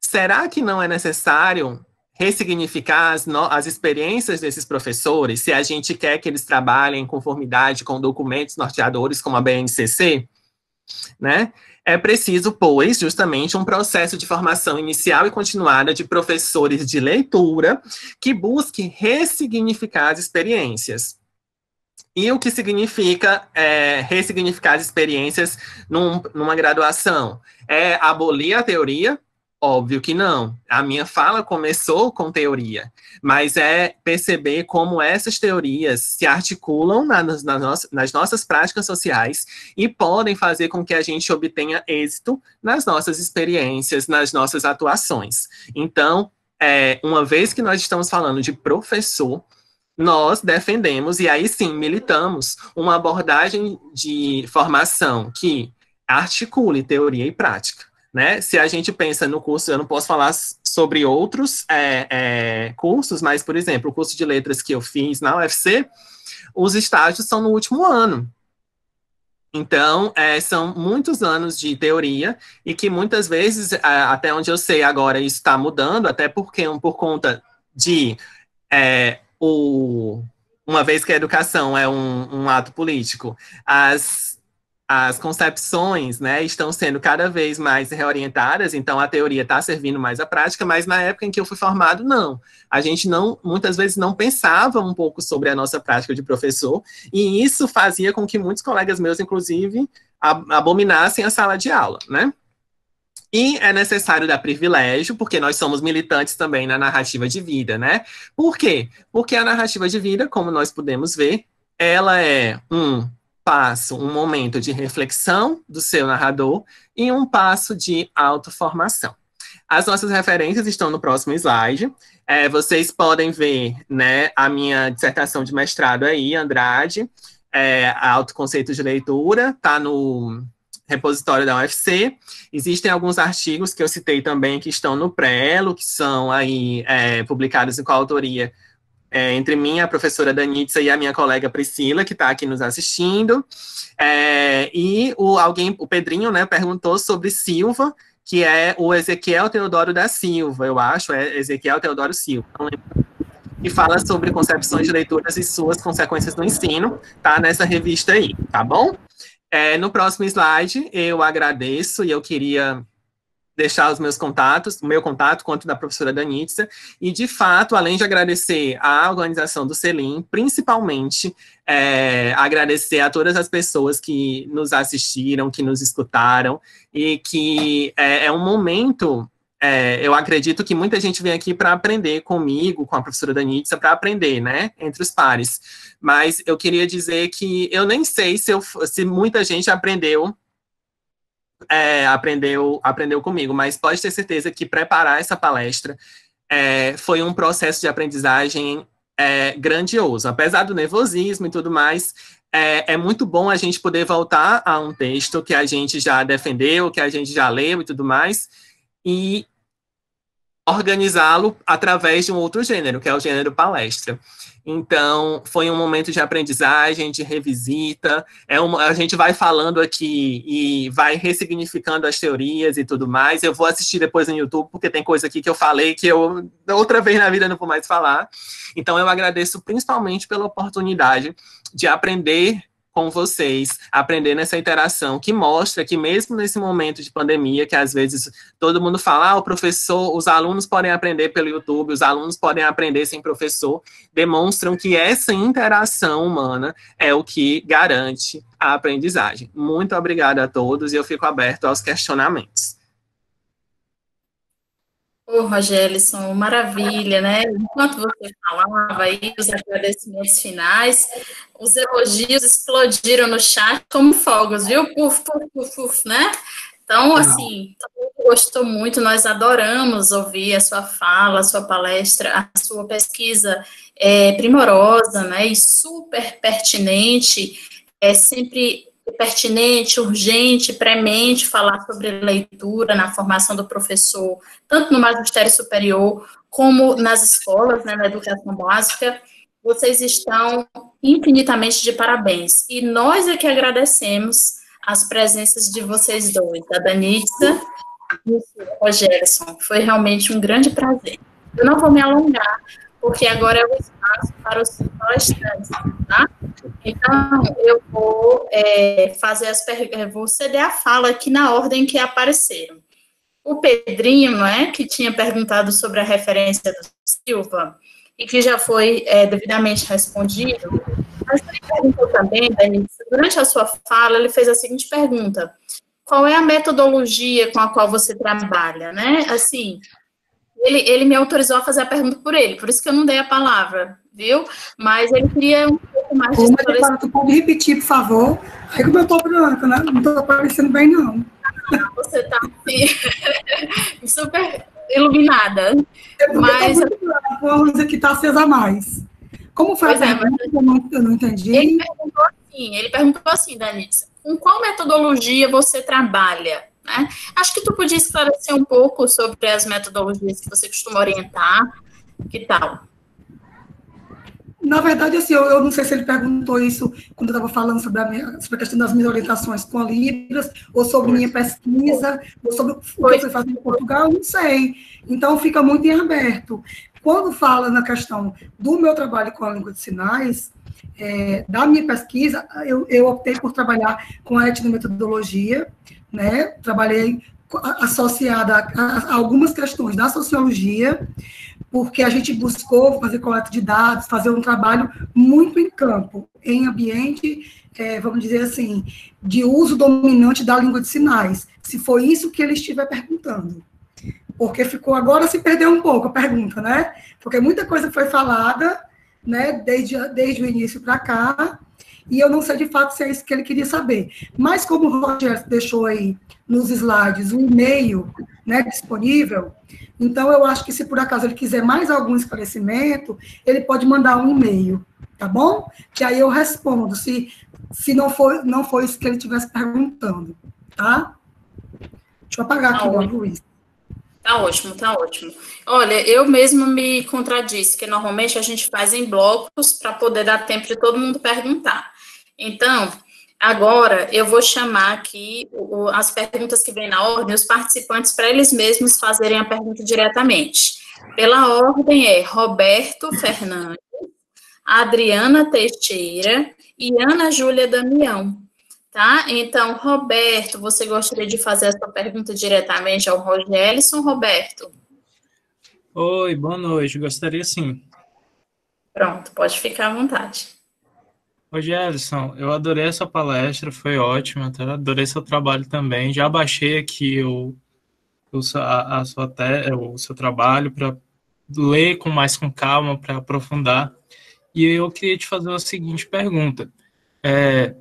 Será que não é necessário ressignificar as, no, as experiências desses professores, se a gente quer que eles trabalhem em conformidade com documentos norteadores como a BNCC, né? É preciso, pois, justamente um processo de formação inicial e continuada de professores de leitura que busque ressignificar as experiências. E o que significa é, ressignificar as experiências num, numa graduação? É abolir a teoria, Óbvio que não. A minha fala começou com teoria, mas é perceber como essas teorias se articulam nas, nas, nas nossas práticas sociais e podem fazer com que a gente obtenha êxito nas nossas experiências, nas nossas atuações. Então, é, uma vez que nós estamos falando de professor, nós defendemos e aí sim militamos uma abordagem de formação que articule teoria e prática né? Se a gente pensa no curso, eu não posso falar sobre outros é, é, cursos, mas, por exemplo, o curso de letras que eu fiz na UFC, os estágios são no último ano. Então, é, são muitos anos de teoria e que muitas vezes, até onde eu sei agora, isso está mudando, até porque por conta de é, o, uma vez que a educação é um, um ato político, as as concepções né, estão sendo cada vez mais reorientadas, então a teoria está servindo mais à prática, mas na época em que eu fui formado, não. A gente não, muitas vezes não pensava um pouco sobre a nossa prática de professor, e isso fazia com que muitos colegas meus, inclusive, abominassem a sala de aula, né? E é necessário dar privilégio, porque nós somos militantes também na narrativa de vida, né? Por quê? Porque a narrativa de vida, como nós podemos ver, ela é um passo, um momento de reflexão do seu narrador e um passo de autoformação. As nossas referências estão no próximo slide. É, vocês podem ver né, a minha dissertação de mestrado aí, Andrade, é, autoconceito de leitura, está no repositório da UFC. Existem alguns artigos que eu citei também que estão no Prelo, que são aí é, publicados em coautoria é, entre mim, a professora Danitza e a minha colega Priscila, que está aqui nos assistindo. É, e o, alguém, o Pedrinho, né, perguntou sobre Silva, que é o Ezequiel Teodoro da Silva, eu acho, é Ezequiel Teodoro Silva, não. E fala sobre concepções de leituras e suas consequências no ensino, tá nessa revista aí, tá bom? É, no próximo slide, eu agradeço e eu queria deixar os meus contatos, o meu contato quanto da professora Danitza, e de fato, além de agradecer à organização do Selim, principalmente é, agradecer a todas as pessoas que nos assistiram, que nos escutaram, e que é, é um momento é, eu acredito que muita gente vem aqui para aprender comigo, com a professora Danitza, para aprender, né, entre os pares. Mas eu queria dizer que eu nem sei se, eu, se muita gente aprendeu é, aprendeu, aprendeu comigo, mas pode ter certeza que preparar essa palestra é, foi um processo de aprendizagem é, grandioso. Apesar do nervosismo e tudo mais, é, é, muito bom a gente poder voltar a um texto que a gente já defendeu, que a gente já leu e tudo mais, e organizá-lo através de um outro gênero, que é o gênero palestra. Então, foi um momento de aprendizagem, de revisita. É uma, a gente vai falando aqui e vai ressignificando as teorias e tudo mais. Eu vou assistir depois no YouTube, porque tem coisa aqui que eu falei que eu outra vez na vida não vou mais falar. Então, eu agradeço principalmente pela oportunidade de aprender com vocês, aprender nessa interação, que mostra que mesmo nesse momento de pandemia, que às vezes todo mundo fala, ah, o professor, os alunos podem aprender pelo YouTube, os alunos podem aprender sem professor, demonstram que essa interação humana é o que garante a aprendizagem. Muito obrigada a todos e eu fico aberto aos questionamentos. Ô, Rogelison, maravilha, né? Enquanto você falava aí, os agradecimentos finais, os elogios explodiram no chat como fogos, viu? Puf, puf, puf, puf, né? Então, assim, gostou muito, nós adoramos ouvir a sua fala, a sua palestra, a sua pesquisa é primorosa, né, e super pertinente, é sempre pertinente, urgente, premente falar sobre leitura na formação do professor, tanto no magistério superior como nas escolas, né, na educação básica, vocês estão infinitamente de parabéns. E nós é que agradecemos as presenças de vocês dois, a Danitza e o Rogerson. Foi realmente um grande prazer. Eu não vou me alongar, porque agora é o espaço para os palestrantes, tá? Então, eu vou é, fazer as perguntas, vou ceder a fala aqui na ordem que apareceram. O Pedrinho, não é, que tinha perguntado sobre a referência do Silva, e que já foi é, devidamente respondido, mas ele perguntou também, Denise, durante a sua fala, ele fez a seguinte pergunta, qual é a metodologia com a qual você trabalha, né? Assim, ele, ele me autorizou a fazer a pergunta por ele, por isso que eu não dei a palavra, viu? Mas ele queria um pouco mais de esclarecimento. Tu pode repetir, por favor? Aí como eu estou branca, né? Não estou aparecendo bem, não. Você está assim, super iluminada. É mas... Com a luz aqui está acesa mais. Como foi pois a pergunta? É, mas... eu, não, entendi. Ele perguntou assim, ele perguntou assim, Danitza, com qual metodologia você trabalha? Né? Acho que tu podia esclarecer um pouco sobre as metodologias que você costuma orientar, que tal? Na verdade, assim, eu, eu, não sei se ele perguntou isso quando eu estava falando sobre a, minha, sobre a questão das minhas orientações com a Libras, ou sobre minha pesquisa, ou sobre o que eu fui fazer em Portugal, não sei. Então, fica muito em aberto. Quando fala na questão do meu trabalho com a língua de sinais, é, da minha pesquisa, eu, eu optei por trabalhar com a etnometodologia, né? Trabalhei associada a, algumas questões da sociologia, porque a gente buscou fazer coleta de dados, fazer um trabalho muito em campo, em ambiente, é, vamos dizer assim, de uso dominante da língua de sinais, se foi isso que ele estiver perguntando. Porque ficou, agora se perdeu um pouco a pergunta, né? Porque muita coisa foi falada, né, desde, desde o início para cá, e eu não sei de fato se é isso que ele queria saber. Mas como o Roger deixou aí nos slides um e-mail né, disponível, então eu acho que se por acaso ele quiser mais algum esclarecimento, ele pode mandar um e-mail, tá bom? Que aí eu respondo, se, se não, for, não for isso que ele estivesse perguntando, tá? Deixa eu apagar aqui, tá Luiz. Tá ótimo, tá ótimo. Olha, eu mesma me contradisse, que normalmente a gente faz em blocos para poder dar tempo de todo mundo perguntar. Então, agora eu vou chamar aqui as perguntas que vêm na ordem, os participantes, para eles mesmos fazerem a pergunta diretamente. Pela ordem é Roberto Fernandes, Adriana Teixeira e Ana Júlia Damião. Tá? Então, Roberto, você gostaria de fazer essa pergunta diretamente ao Rogelson, Roberto? Oi, boa noite. Gostaria sim. Pronto, pode ficar à vontade. Oi, Gerson, eu adorei essa palestra, foi ótima, tá? Adorei seu trabalho também. Já baixei aqui o, o, a, a sua te, o seu trabalho para ler com mais com calma, para aprofundar. E eu queria te fazer a seguinte pergunta. É,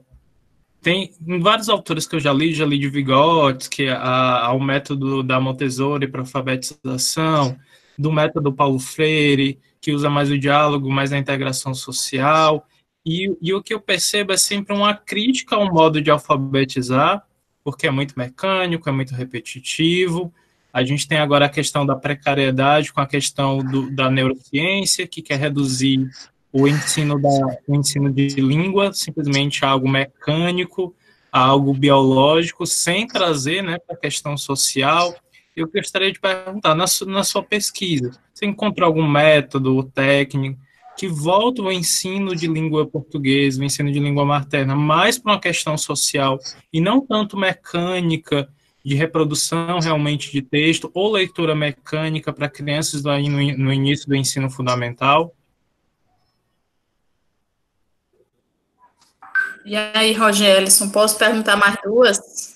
tem vários autores que eu já li, já li de Vygotsky, ao método da Montessori para alfabetização, do método Paulo Freire, que usa mais o diálogo, mais a integração social, e, e, o que eu percebo é sempre uma crítica ao modo de alfabetizar, porque é muito mecânico, é muito repetitivo. A gente tem agora a questão da precariedade com a questão do, da neurociência, que quer reduzir o ensino, da, o ensino de língua simplesmente a algo mecânico, a algo biológico, sem trazer né, para a questão social. Eu gostaria de perguntar, na, na sua pesquisa, você encontrou algum método técnico que volta o ensino de língua portuguesa, o ensino de língua materna, mais para uma questão social e não tanto mecânica de reprodução realmente de texto ou leitura mecânica para crianças no, no início do ensino fundamental. E aí, Rogelson, posso perguntar mais duas?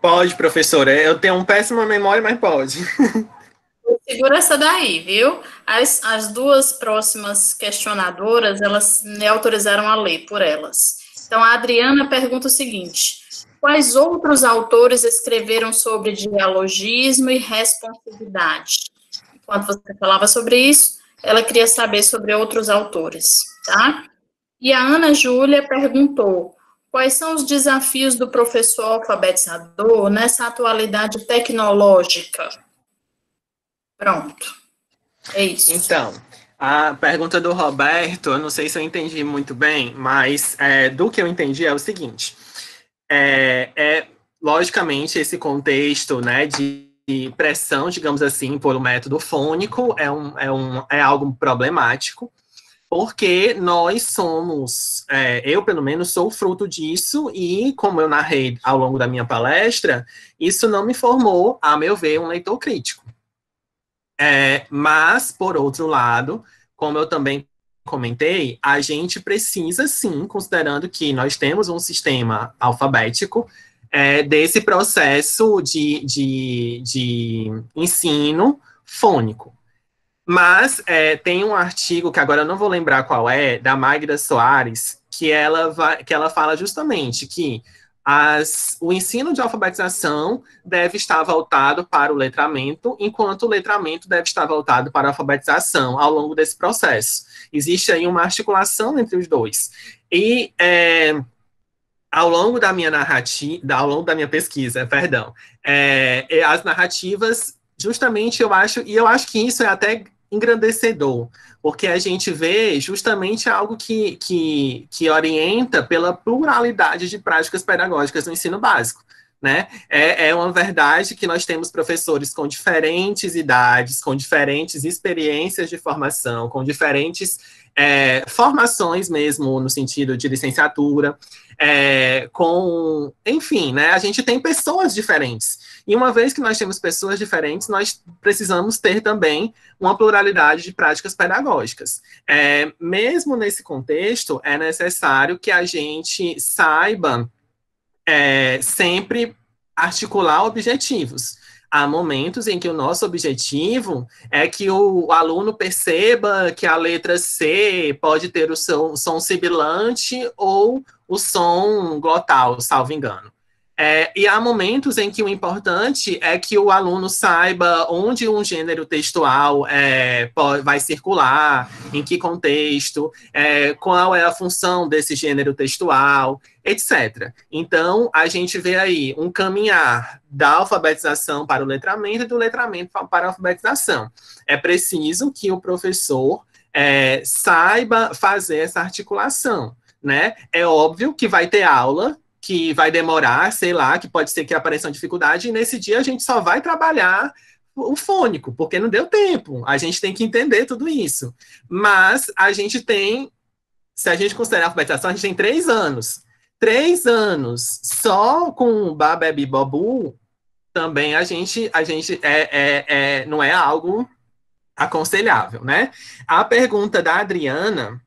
Pode, professora. Eu tenho uma péssima memória, mas pode. Segura essa daí, viu? As, as duas próximas questionadoras, elas me autorizaram a ler por elas. Então, a Adriana pergunta o seguinte: quais outros autores escreveram sobre dialogismo e responsividade? Enquanto você falava sobre isso, ela queria saber sobre outros autores, tá? E a Ana Júlia perguntou: quais são os desafios do professor alfabetizador nessa atualidade tecnológica? Pronto. É isso. Então, a pergunta do Roberto, eu não sei se eu entendi muito bem, mas é, do que eu entendi é o seguinte: é, é logicamente esse contexto, né, de pressão, digamos assim, por um método fônico é, um, é, um, é algo problemático, porque nós somos, é, eu pelo menos sou fruto disso, e como eu narrei ao longo da minha palestra, isso não me formou, a meu ver, um leitor crítico. É, mas, por outro lado, como eu também comentei, a gente precisa sim, considerando que nós temos um sistema alfabético, é, desse processo de, de, de ensino fônico. Mas é, tem um artigo que agora eu não vou lembrar qual é, da Magda Soares, que ela, vai, que ela fala justamente que as, o ensino de alfabetização deve estar voltado para o letramento, enquanto o letramento deve estar voltado para a alfabetização ao longo desse processo. Existe aí uma articulação entre os dois. E é, ao longo da minha narrativa, ao longo da minha pesquisa, perdão, é, as narrativas, justamente eu acho, e eu acho que isso é até engrandecedor, porque a gente vê justamente algo que, que, que orienta pela pluralidade de práticas pedagógicas no ensino básico. Né? É, é uma verdade que nós temos professores com diferentes idades, com diferentes experiências de formação, com diferentes é, formações mesmo no sentido de licenciatura, é, com, enfim, né? A gente tem pessoas diferentes. E uma vez que nós temos pessoas diferentes, nós precisamos ter também uma pluralidade de práticas pedagógicas. É, mesmo nesse contexto, é necessário que a gente saiba é, sempre articular objetivos há momentos em que o nosso objetivo é que o aluno perceba que a letra C pode ter o som, som sibilante ou o som glotal, salvo engano. É, e há momentos em que o importante é que o aluno saiba onde um gênero textual é, pode, vai circular, em que contexto, é, qual é a função desse gênero textual, etc. Então, a gente vê aí um caminhar da alfabetização para o letramento e do letramento para a alfabetização. É preciso que o professor é, saiba fazer essa articulação. Né? É óbvio que vai ter aula que vai demorar, sei lá, que pode ser que apareça uma dificuldade, e nesse dia a gente só vai trabalhar o fônico, porque não deu tempo. A gente tem que entender tudo isso. Mas a gente tem, se a gente considerar a alfabetização, a gente tem três anos. Três anos só com Babebi Bobu, também a gente, a gente é, é, é, não é algo aconselhável, né? A pergunta da Adriana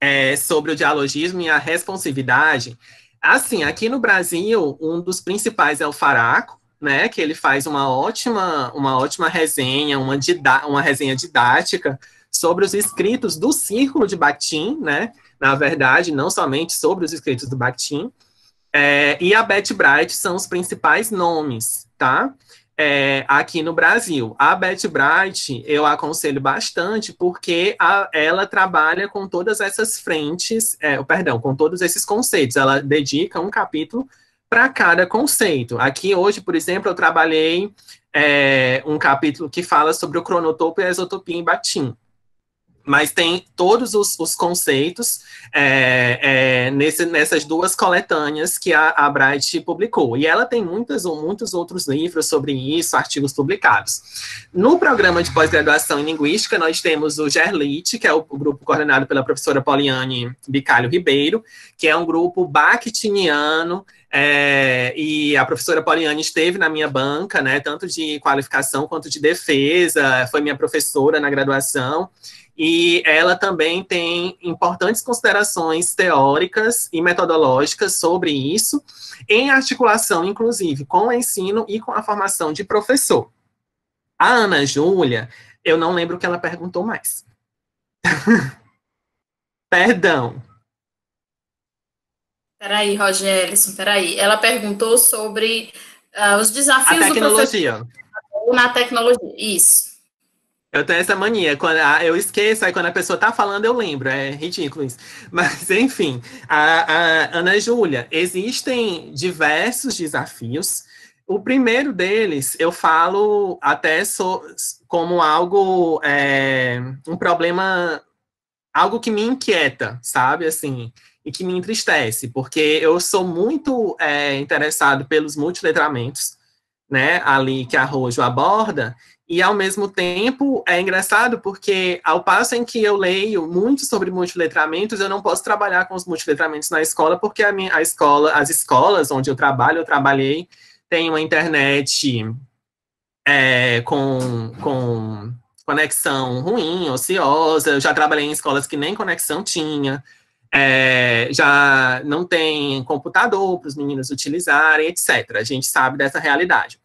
é sobre o dialogismo e a responsividade. Assim, aqui no Brasil, um dos principais é o Faraco, né, que ele faz uma ótima, uma ótima resenha, uma, uma resenha didática sobre os escritos do Círculo de Bakhtin, né, na verdade, não somente sobre os escritos do Bakhtin, é, e a Beth Bright são os principais nomes, tá? é, aqui no Brasil. A Beth Bright eu aconselho bastante porque a, ela trabalha com todas essas frentes, é, perdão, com todos esses conceitos. Ela dedica um capítulo para cada conceito. Aqui hoje, por exemplo, eu trabalhei é, um capítulo que fala sobre o cronotopo e a exotopia em Batim mas tem todos os, os conceitos é, é, nesse, nessas duas coletâneas que a, a Bright publicou. E ela tem muitas muitos outros livros sobre isso, artigos publicados. No programa de pós-graduação em Linguística, nós temos o GERLIT, que é o, o, grupo coordenado pela professora Poliane Bicalho Ribeiro, que é um grupo bakhtiniano, é, e a professora Poliane esteve na minha banca, né, tanto de qualificação quanto de defesa, foi minha professora na graduação, e ela também tem importantes considerações teóricas e metodológicas sobre isso, em articulação, inclusive, com o ensino e com a formação de professor. A Ana Júlia, eu não lembro o que ela perguntou mais. Perdão. Peraí, Rogério, peraí. Ela perguntou sobre uh, os desafios a tecnologia. na tecnologia. Isso. Eu tenho essa mania, quando eu esqueço, aí quando a pessoa tá falando, eu lembro. É ridículo isso. Mas, enfim, a, a Ana Júlia, existem diversos desafios. O primeiro deles, eu falo até so, como algo, é, um problema, algo que me inquieta, sabe? Assim, e que me entristece, porque eu sou muito é, interessado pelos multiletramentos, né, ali que a Rojo aborda, e ao mesmo tempo é engraçado porque ao passo em que eu leio muito sobre multiletramentos, eu não posso trabalhar com os multiletramentos na escola, porque a minha a escola, as escolas onde eu trabalho, eu trabalhei, tem uma internet é, com, com conexão ruim, ociosa, eu já trabalhei em escolas que nem conexão tinha, é, já não tem computador para os meninos utilizarem, etc. A gente sabe dessa realidade.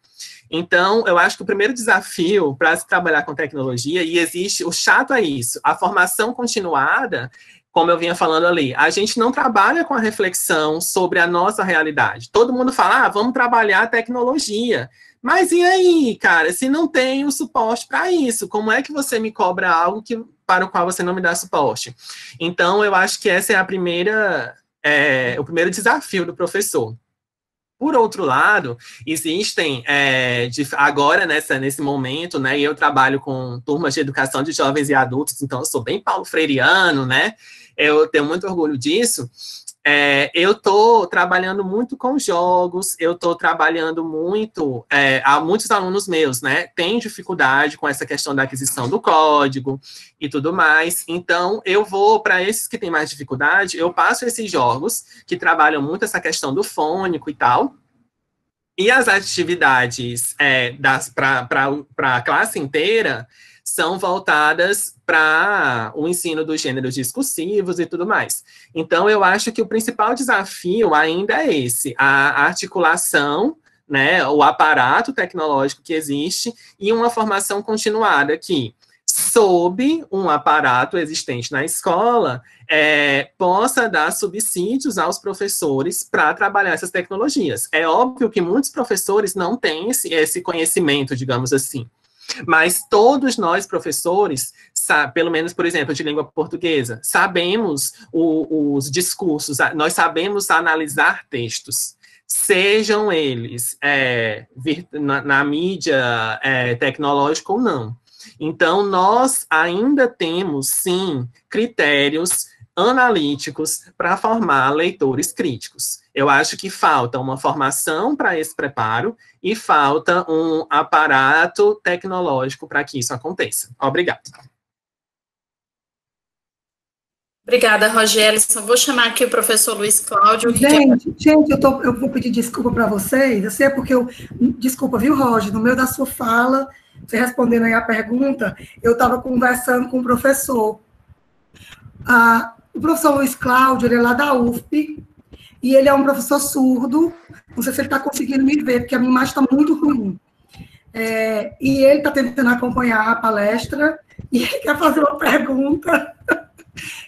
Então, eu acho que o primeiro desafio para se trabalhar com tecnologia, e existe, o chato é isso, a formação continuada, como eu vinha falando ali, a gente não trabalha com a reflexão sobre a nossa realidade. Todo mundo fala, ah, vamos trabalhar a tecnologia. Mas e aí, cara, se não tem o suporte para isso, como é que você me cobra algo que para o qual você não me dá suporte. Então, eu acho que essa é a primeira, é, o primeiro desafio do professor. Por outro lado, existem, é, de, agora, nessa, nesse momento, né, eu trabalho com turmas de educação de jovens e adultos, então eu sou bem paulo freiriano, né, eu tenho muito orgulho disso, é, eu estou trabalhando muito com jogos, eu estou trabalhando muito, é, há muitos alunos meus, né, têm dificuldade com essa questão da aquisição do código e tudo mais, então eu vou, para esses que têm mais dificuldade, eu passo esses jogos que trabalham muito essa questão do fônico e tal, e as atividades é, para a classe inteira, são voltadas para o ensino dos gêneros discursivos e tudo mais. Então, eu acho que o principal desafio ainda é esse, a articulação, né, o aparato tecnológico que existe e uma formação continuada que, sob um aparato existente na escola, é, possa dar subsídios aos professores para trabalhar essas tecnologias. É óbvio que muitos professores não têm esse, esse conhecimento, digamos assim. Mas todos nós, professores, pelo menos, por exemplo, de língua portuguesa, sabemos o, os discursos, nós sabemos analisar textos, sejam eles é, na, na, mídia é, tecnológica ou não. Então, nós ainda temos, sim, critérios analíticos para formar leitores críticos. Eu acho que falta uma formação para esse preparo e falta um aparato tecnológico para que isso aconteça. Obrigado. Obrigada, Rogério. Só vou chamar aqui o professor Luiz Cláudio. Gente, quer... gente, eu, tô, eu, vou pedir desculpa para vocês. Eu sei é porque eu. Desculpa, viu, Roger? No meio da sua fala, você respondendo aí a pergunta, eu estava conversando com o professor. Ah, o professor Luiz Cláudio, ele é lá da UFP, e ele é um professor surdo. Não sei se ele está conseguindo me ver, porque a minha imagem está muito ruim. É, e ele está tentando acompanhar a palestra, e ele quer fazer uma pergunta.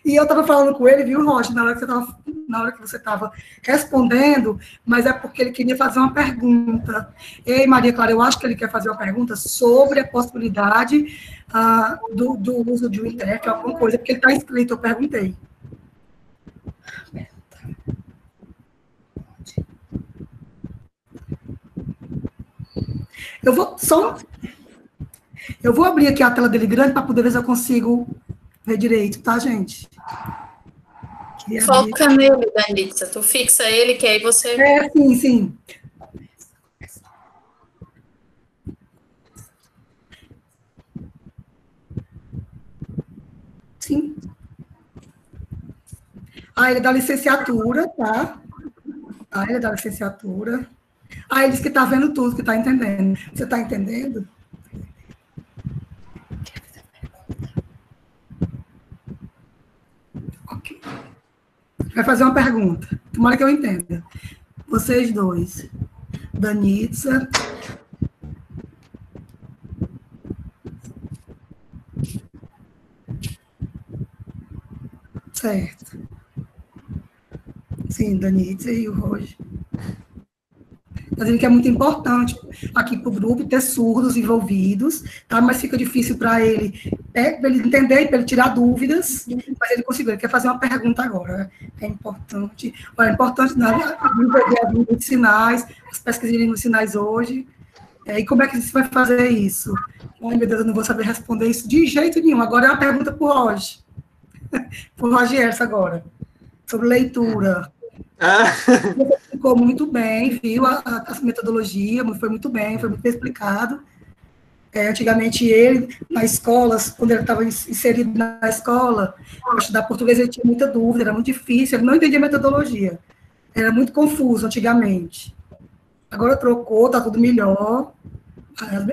E eu estava falando com ele, viu, Rocha, na hora que você estava respondendo, mas é porque ele queria fazer uma pergunta. Ei, Maria Clara, eu acho que ele quer fazer uma pergunta sobre a possibilidade uh, do, do, uso de um intérprete, alguma coisa, porque ele está inscrito, eu perguntei. Eu vou só. Eu vou abrir aqui a tela dele grande para poder ver se eu consigo ver direito, tá, gente? Foca nele, Danitza. Tu fixa ele, que aí você. É, sim, sim. Sim. Ah, ele é da licenciatura, tá? Ah, ele é da licenciatura. Ele disse que está vendo tudo, que está entendendo. Você está entendendo? Ok. Vai fazer uma pergunta. Tomara que eu entenda. Vocês dois. Danitza. Certo. Sim, Danitza e o Roger. Dizendo que é muito importante aqui para o grupo ter surdos envolvidos, tá? mas fica difícil para ele, é, ele entender, para ele tirar dúvidas, mas ele conseguiu. Ele quer fazer uma pergunta agora. É importante. Olha, é importante na língua de sinais, as pesquisas de língua de sinais hoje. É, e como é que você vai fazer isso? Ai, meu Deus, eu não vou saber responder isso de jeito nenhum. Agora é uma pergunta para o Roger. para o Roger agora. Sobre leitura. Ah. Ficou muito bem, viu a, a, metodologia, foi muito bem, foi muito bem explicado. É, antigamente ele, na escola, quando ele estava inserido na escola, estudar português, ele tinha muita dúvida, era muito difícil, ele não entendia a metodologia. Era muito confuso antigamente. Agora trocou, está tudo melhor.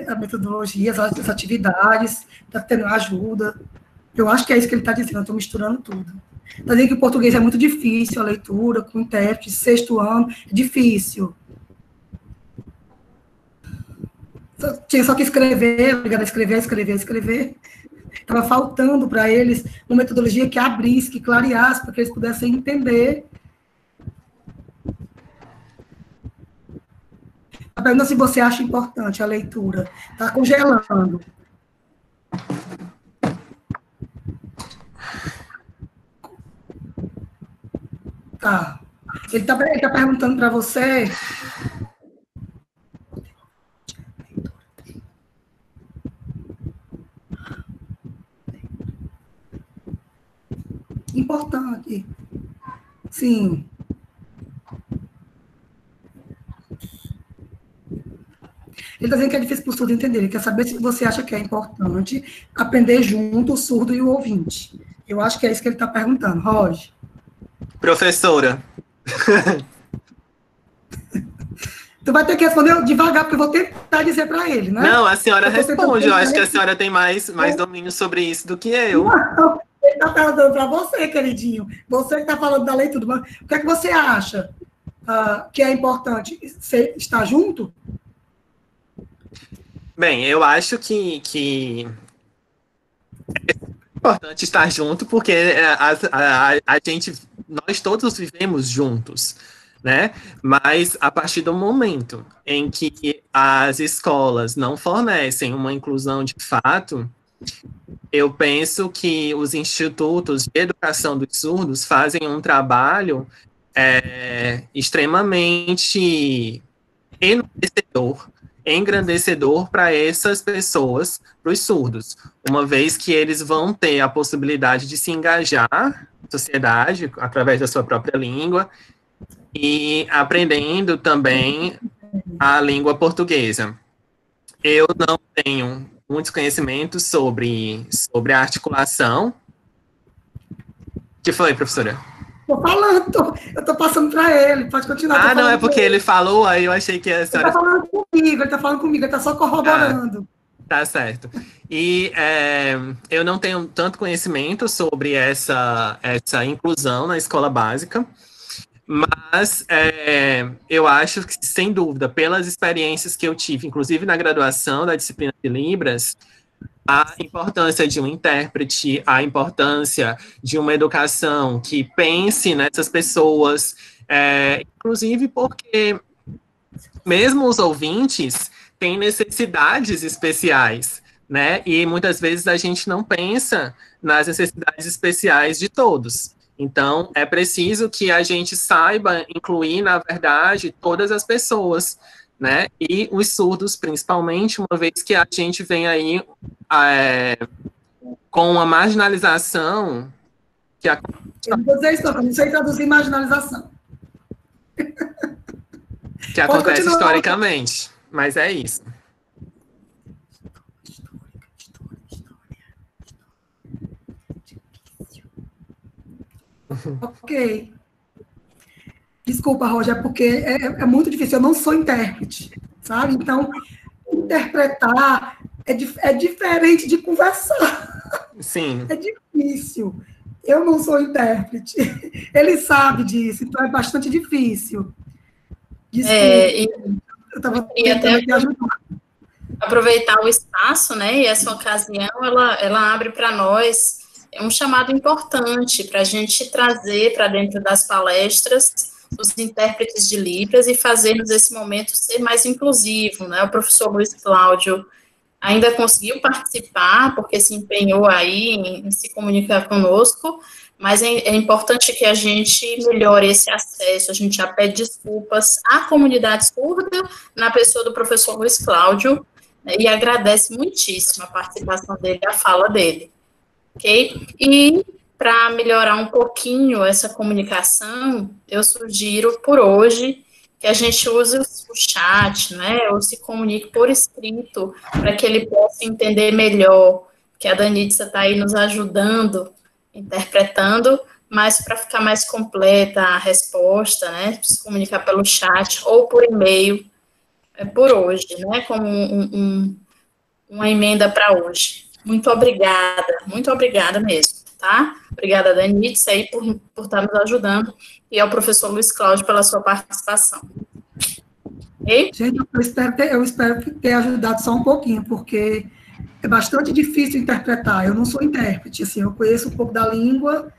A, metodologia, as, atividades, está tendo ajuda. Eu acho que é isso que ele está dizendo, estou misturando tudo. Dizendo que o português é muito difícil, a leitura, com intérprete, sexto ano, é difícil. Só, tinha só que escrever, obrigada a escrever, escrever, escrever. Estava faltando para eles uma metodologia que abrisse, que clareasse, para que eles pudessem entender. A pergunta se você acha importante a leitura. Está congelando. Tá. Ele está ele tá perguntando para você. Importante. Sim. Ele está dizendo que é difícil para o surdo entender. Ele quer saber se você acha que é importante aprender junto o surdo e o ouvinte. Eu acho que é isso que ele está perguntando. Roger. Professora. tu vai ter que responder devagar, porque eu vou tentar dizer para ele, né? Não, a senhora eu responde. Eu acho que a senhora tem mais, mais domínio sobre isso do que eu. Não, ele está perguntando para você, queridinho. Você que está falando da leitura. O que é que você acha uh, que é importante? Você estar junto? Bem, eu acho que, que importante estar junto, porque é, a, a, a, gente, nós todos vivemos juntos, né? Mas a partir do momento em que as escolas não fornecem uma inclusão de fato, eu penso que os institutos de educação dos surdos fazem um trabalho é, extremamente enriquecedor engrandecedor para essas pessoas, para os surdos, uma vez que eles vão ter a possibilidade de se engajar na sociedade através da sua própria língua e aprendendo também a língua portuguesa. Eu não tenho muitos conhecimentos sobre, sobre a articulação. O que foi, professora? Tô falando, tô, eu tô passando para ele, pode continuar. Ah, não, é porque ele. ele falou, aí eu achei que a senhora. Ele tá falando comigo, ele tá falando comigo, ele tá só corroborando. Ah, tá certo. E é, eu não tenho tanto conhecimento sobre essa, essa inclusão na escola básica, mas é, eu acho que, sem dúvida, pelas experiências que eu tive, inclusive na graduação da disciplina de Libras, a importância de um intérprete, a importância de uma educação que pense nessas pessoas, é, inclusive porque mesmo os ouvintes têm necessidades especiais, né? E muitas vezes a gente não pensa nas necessidades especiais de todos. Então, é preciso que a gente saiba incluir, na verdade, todas as pessoas, né? E os surdos, principalmente, uma vez que a gente vem aí é, com uma marginalização que a... Não sei, não sei traduzir marginalização. Que acontece historicamente, mas é isso. ok. Desculpa, Roger, é porque é, é, muito difícil. Eu não sou intérprete, sabe? Então, interpretar é, é diferente de conversar. Sim. É difícil. Eu não sou intérprete. Ele sabe disso, então é bastante difícil. Desculpa. É, eu tava até aproveitar o espaço, né? E essa ocasião ela, ela abre para nós é um chamado importante para a gente trazer para dentro das palestras os intérpretes de Libras e fazermos esse momento ser mais inclusivo, né? O professor Luiz Cláudio ainda conseguiu participar, porque se empenhou aí em, em se comunicar conosco, mas é, é, importante que a gente melhore esse acesso, a gente já pede desculpas à comunidade surda, na pessoa do professor Luiz Cláudio, né, e agradece muitíssimo a participação dele, a fala dele, ok? E para melhorar um pouquinho essa comunicação, eu sugiro por hoje que a gente use o chat, né, ou se comunique por escrito, para que ele possa entender melhor, que a Danitza está aí nos ajudando, interpretando, mas para ficar mais completa a resposta, né, se comunicar pelo chat ou por e-mail, é por hoje, né, como um, um, uma emenda para hoje. Muito obrigada, muito obrigada mesmo tá? Obrigada, Danitz, aí por, por estar nos ajudando, e ao professor Luiz Cláudio pela sua participação. Okay? Gente, eu espero, ter, eu espero ter ajudado só um pouquinho, porque é bastante difícil interpretar. Eu não sou intérprete, assim, eu conheço um pouco da língua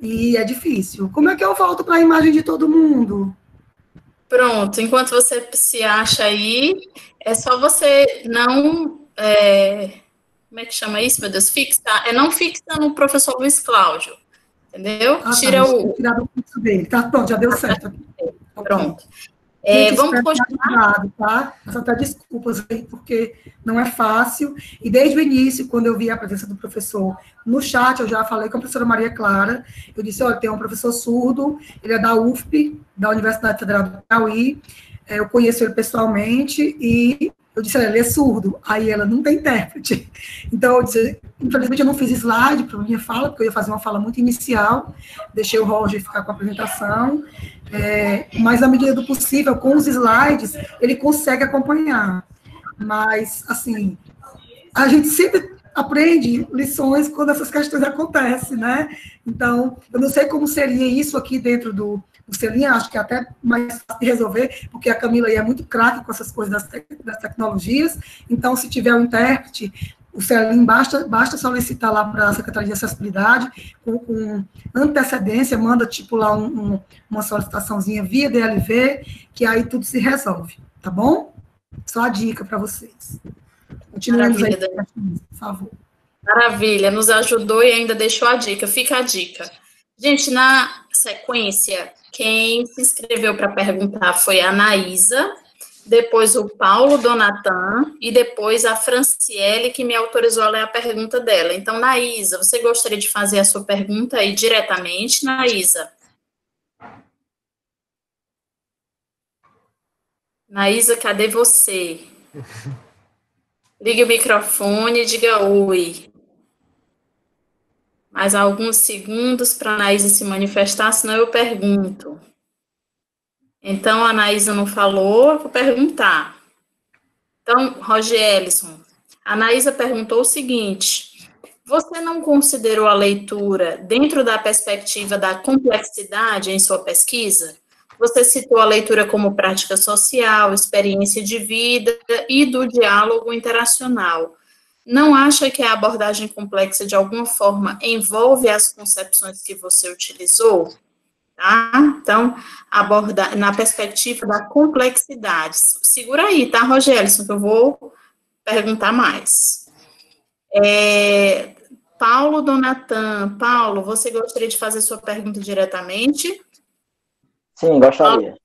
e é difícil. Como é que eu volto para a imagem de todo mundo? Pronto, enquanto você se acha aí, é só você não é, como é que chama isso, meu Deus? Fixar. É não fixa no professor Luiz Cláudio. Entendeu? Ah, tá, Tira tá, o. Tirar do fixo dele. Tá, pronto, já deu certo. Pronto. É, Gente, vamos continuar. tá? Mas até desculpas aí, porque não é fácil. E desde o início, quando eu vi a presença do professor no chat, eu já falei com a professora Maria Clara. Eu disse: olha, tem um professor surdo, ele é da UFP, da Universidade Federal do Piauí. É, eu conheço ele pessoalmente e eu disse, ele é surdo. Aí ela não tem intérprete. Então, eu disse, infelizmente eu não fiz slide para minha fala, porque eu ia fazer uma fala muito inicial, deixei o Roger ficar com a apresentação, é, mas na medida do possível, com os slides, ele consegue acompanhar. Mas, assim, a gente sempre aprende lições quando essas questões acontecem, né? Então, eu não sei como seria isso aqui dentro do, o Celinha, acho que é até mais fácil de resolver, porque a Camila aí é muito craque com essas coisas das, te das tecnologias, então, se tiver um intérprete, o Celim basta, basta solicitar lá para a Secretaria de Acessibilidade, com, com antecedência, manda tipo lá um, um, uma solicitaçãozinha via DLV, que aí tudo se resolve, tá bom? Só a dica para vocês. Continuemos aí, por favor. Maravilha, nos ajudou e ainda deixou a dica. Fica a dica. Gente, na sequência, quem se inscreveu para perguntar foi a Anaísa, depois o Paulo Donatan e depois a Franciele, que me autorizou a ler a pergunta dela. Então, Naísa, você gostaria de fazer a sua pergunta aí diretamente, Naísa? Naísa, cadê você? Ligue o microfone e diga oi mais alguns segundos para a Anaísa se manifestar, senão eu pergunto. Então, a Anaísa não falou, vou perguntar. Então, Roger Ellison, a Anaísa perguntou o seguinte: você não considerou a leitura dentro da perspectiva da complexidade em sua pesquisa? Você citou a leitura como prática social, experiência de vida e do diálogo interacional não acha que a abordagem complexa, de alguma forma, envolve as concepções que você utilizou? Tá? Então, aborda na perspectiva da complexidade. Segura aí, tá, Rogélio, que eu vou perguntar mais. É, Paulo Donatan, Paulo, você gostaria de fazer sua pergunta diretamente? Sim, gostaria.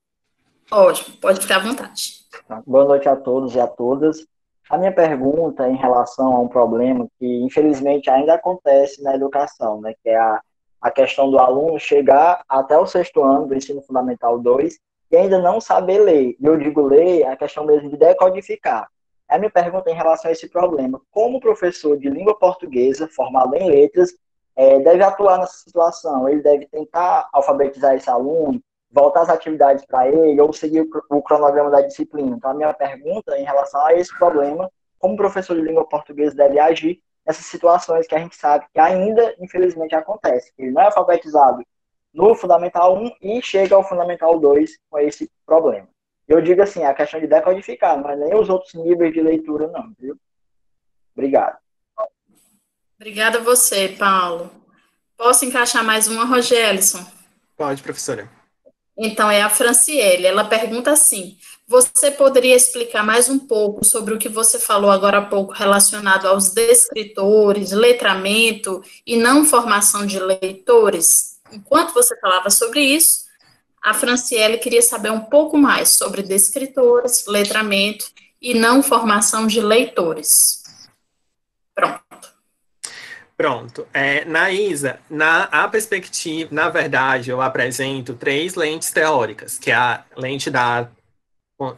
Ótimo, pode ficar à vontade. Tá. Boa noite a todos e a todas. A minha pergunta é em relação a um problema que, infelizmente, ainda acontece na educação, né, que é a, a questão do aluno chegar até o sexto ano do ensino fundamental 2 e ainda não saber ler. E eu digo ler, a questão mesmo de decodificar. A minha pergunta é em relação a esse problema. Como o professor de língua portuguesa, formado em letras, é, deve atuar nessa situação? Ele deve tentar alfabetizar esse aluno, voltar as atividades para ele ou seguir o cronograma da disciplina. Então, a minha pergunta em relação a esse problema, como o professor de língua portuguesa deve agir nessas situações que a gente sabe que ainda, infelizmente, acontece. Ele não é alfabetizado no Fundamental 1 e chega ao Fundamental 2 com esse problema. Eu digo assim, a questão de decodificar, não é nem os outros níveis de leitura, não, viu? Obrigado. Obrigada a você, Paulo. Posso encaixar mais uma, Rogélison? Pode, professora. Então, é a Franciele. Ela pergunta assim: Você poderia explicar mais um pouco sobre o que você falou agora há pouco relacionado aos descritores, letramento e não formação de leitores? Enquanto você falava sobre isso, a Franciele queria saber um pouco mais sobre descritores, letramento e não formação de leitores. Pronto. É, na ISA, na a perspectiva, na verdade, eu apresento três lentes teóricas, que é a lente da,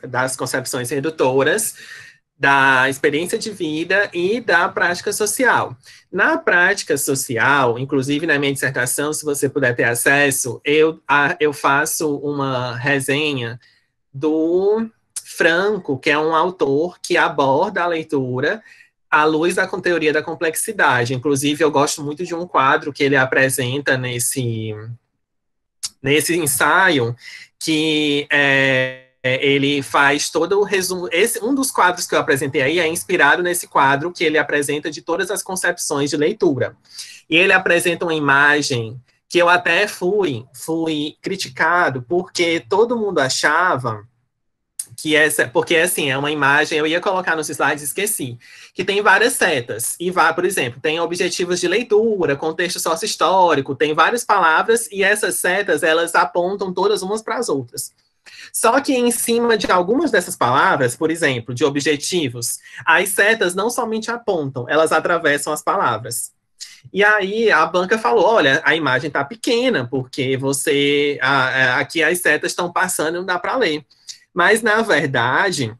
das concepções redutoras, da experiência de vida e da prática social. Na prática social, inclusive na minha dissertação, se você puder ter acesso, eu, a, eu faço uma resenha do Franco, que é um autor que aborda a leitura à luz da teoria da complexidade. Inclusive, eu gosto muito de um quadro que ele apresenta nesse, nesse ensaio, que é, ele faz todo o resumo. Esse, um dos quadros que eu apresentei aí é inspirado nesse quadro que ele apresenta de todas as concepções de leitura. E ele apresenta uma imagem que eu até fui, fui criticado, porque todo mundo achava que essa, porque assim, é uma imagem, eu ia colocar nos slides, esqueci, que tem várias setas, e vai, por exemplo, tem objetivos de leitura, contexto sócio-histórico, tem várias palavras, e essas setas, elas apontam todas umas para as outras. Só que em cima de algumas dessas palavras, por exemplo, de objetivos, as setas não somente apontam, elas atravessam as palavras. E aí a banca falou: olha, a imagem está pequena, porque você. A, a, aqui as setas estão passando e não dá para ler. Mas, na verdade,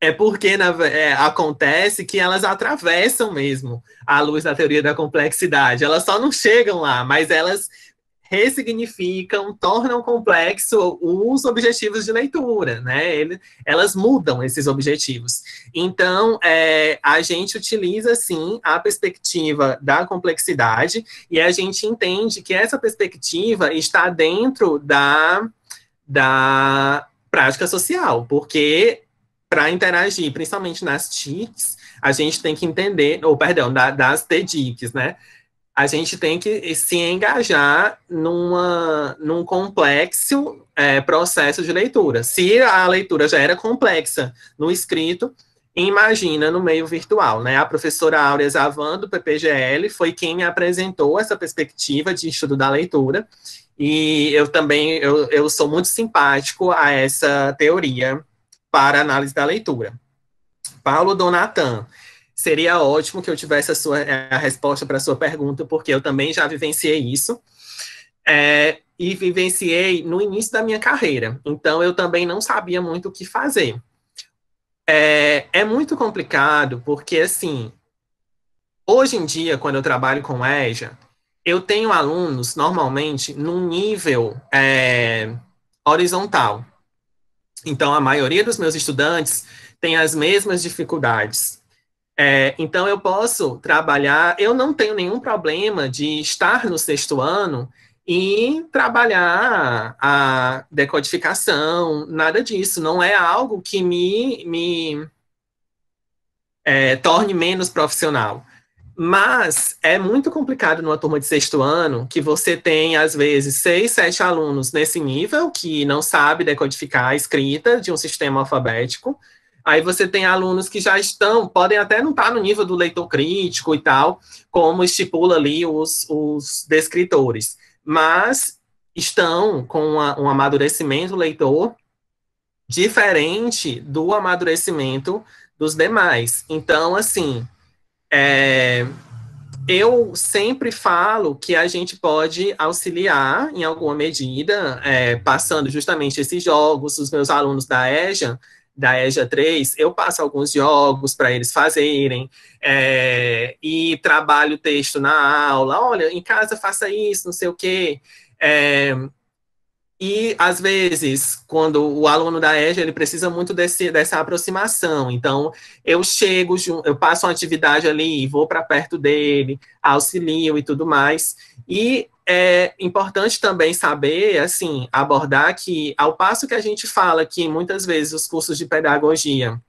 é porque na, é, acontece que elas atravessam mesmo a luz da teoria da complexidade. Elas só não chegam lá, mas elas ressignificam, tornam complexo os objetivos de leitura, né? Ele, elas mudam esses objetivos. Então, é, a gente utiliza, sim, a perspectiva da complexidade e a gente entende que essa perspectiva está dentro da, da prática social, porque para interagir, principalmente nas TICs, a gente tem que entender, ou perdão, da, das TDICs, né? A gente tem que se engajar numa, num complexo é, processo de leitura. Se a leitura já era complexa no escrito, imagina no meio virtual, né? A professora Áurea Zavan, do PPGL, foi quem me apresentou essa perspectiva de estudo da leitura, e eu também eu, eu sou muito simpático a essa teoria para análise da leitura. Paulo Donatan, seria ótimo que eu tivesse a, sua, a resposta para a sua pergunta, porque eu também já vivenciei isso. É, e vivenciei no início da minha carreira. Então, eu também não sabia muito o que fazer. É, é muito complicado, porque, assim, hoje em dia, quando eu trabalho com EJA, eu tenho alunos, normalmente, num nível é, horizontal. Então, a maioria dos meus estudantes tem as mesmas dificuldades. É, então, eu posso trabalhar, eu não tenho nenhum problema de estar no sexto ano e trabalhar a decodificação, nada disso. Não é algo que me, me é, torne menos profissional. Mas é muito complicado numa turma de sexto ano que você tem, às vezes, seis, sete alunos nesse nível que não sabe decodificar a escrita de um sistema alfabético. Aí você tem alunos que já estão, podem até não estar no nível do leitor crítico e tal, como estipula ali os, os descritores, mas estão com uma, um amadurecimento leitor diferente do amadurecimento dos demais. Então, assim, é, eu sempre falo que a gente pode auxiliar em alguma medida, é, passando justamente esses jogos, os meus alunos da EJA, da EJA 3, eu passo alguns jogos para eles fazerem, é, e trabalho texto na aula, olha, em casa faça isso, não sei o quê. É, e, às vezes, quando o aluno da EJA, ele precisa muito desse, dessa aproximação. Então, eu chego, eu passo uma atividade ali, vou para perto dele, auxilio e tudo mais. E é importante também saber, assim, abordar que, ao passo que a gente fala que, muitas vezes, os cursos de pedagogia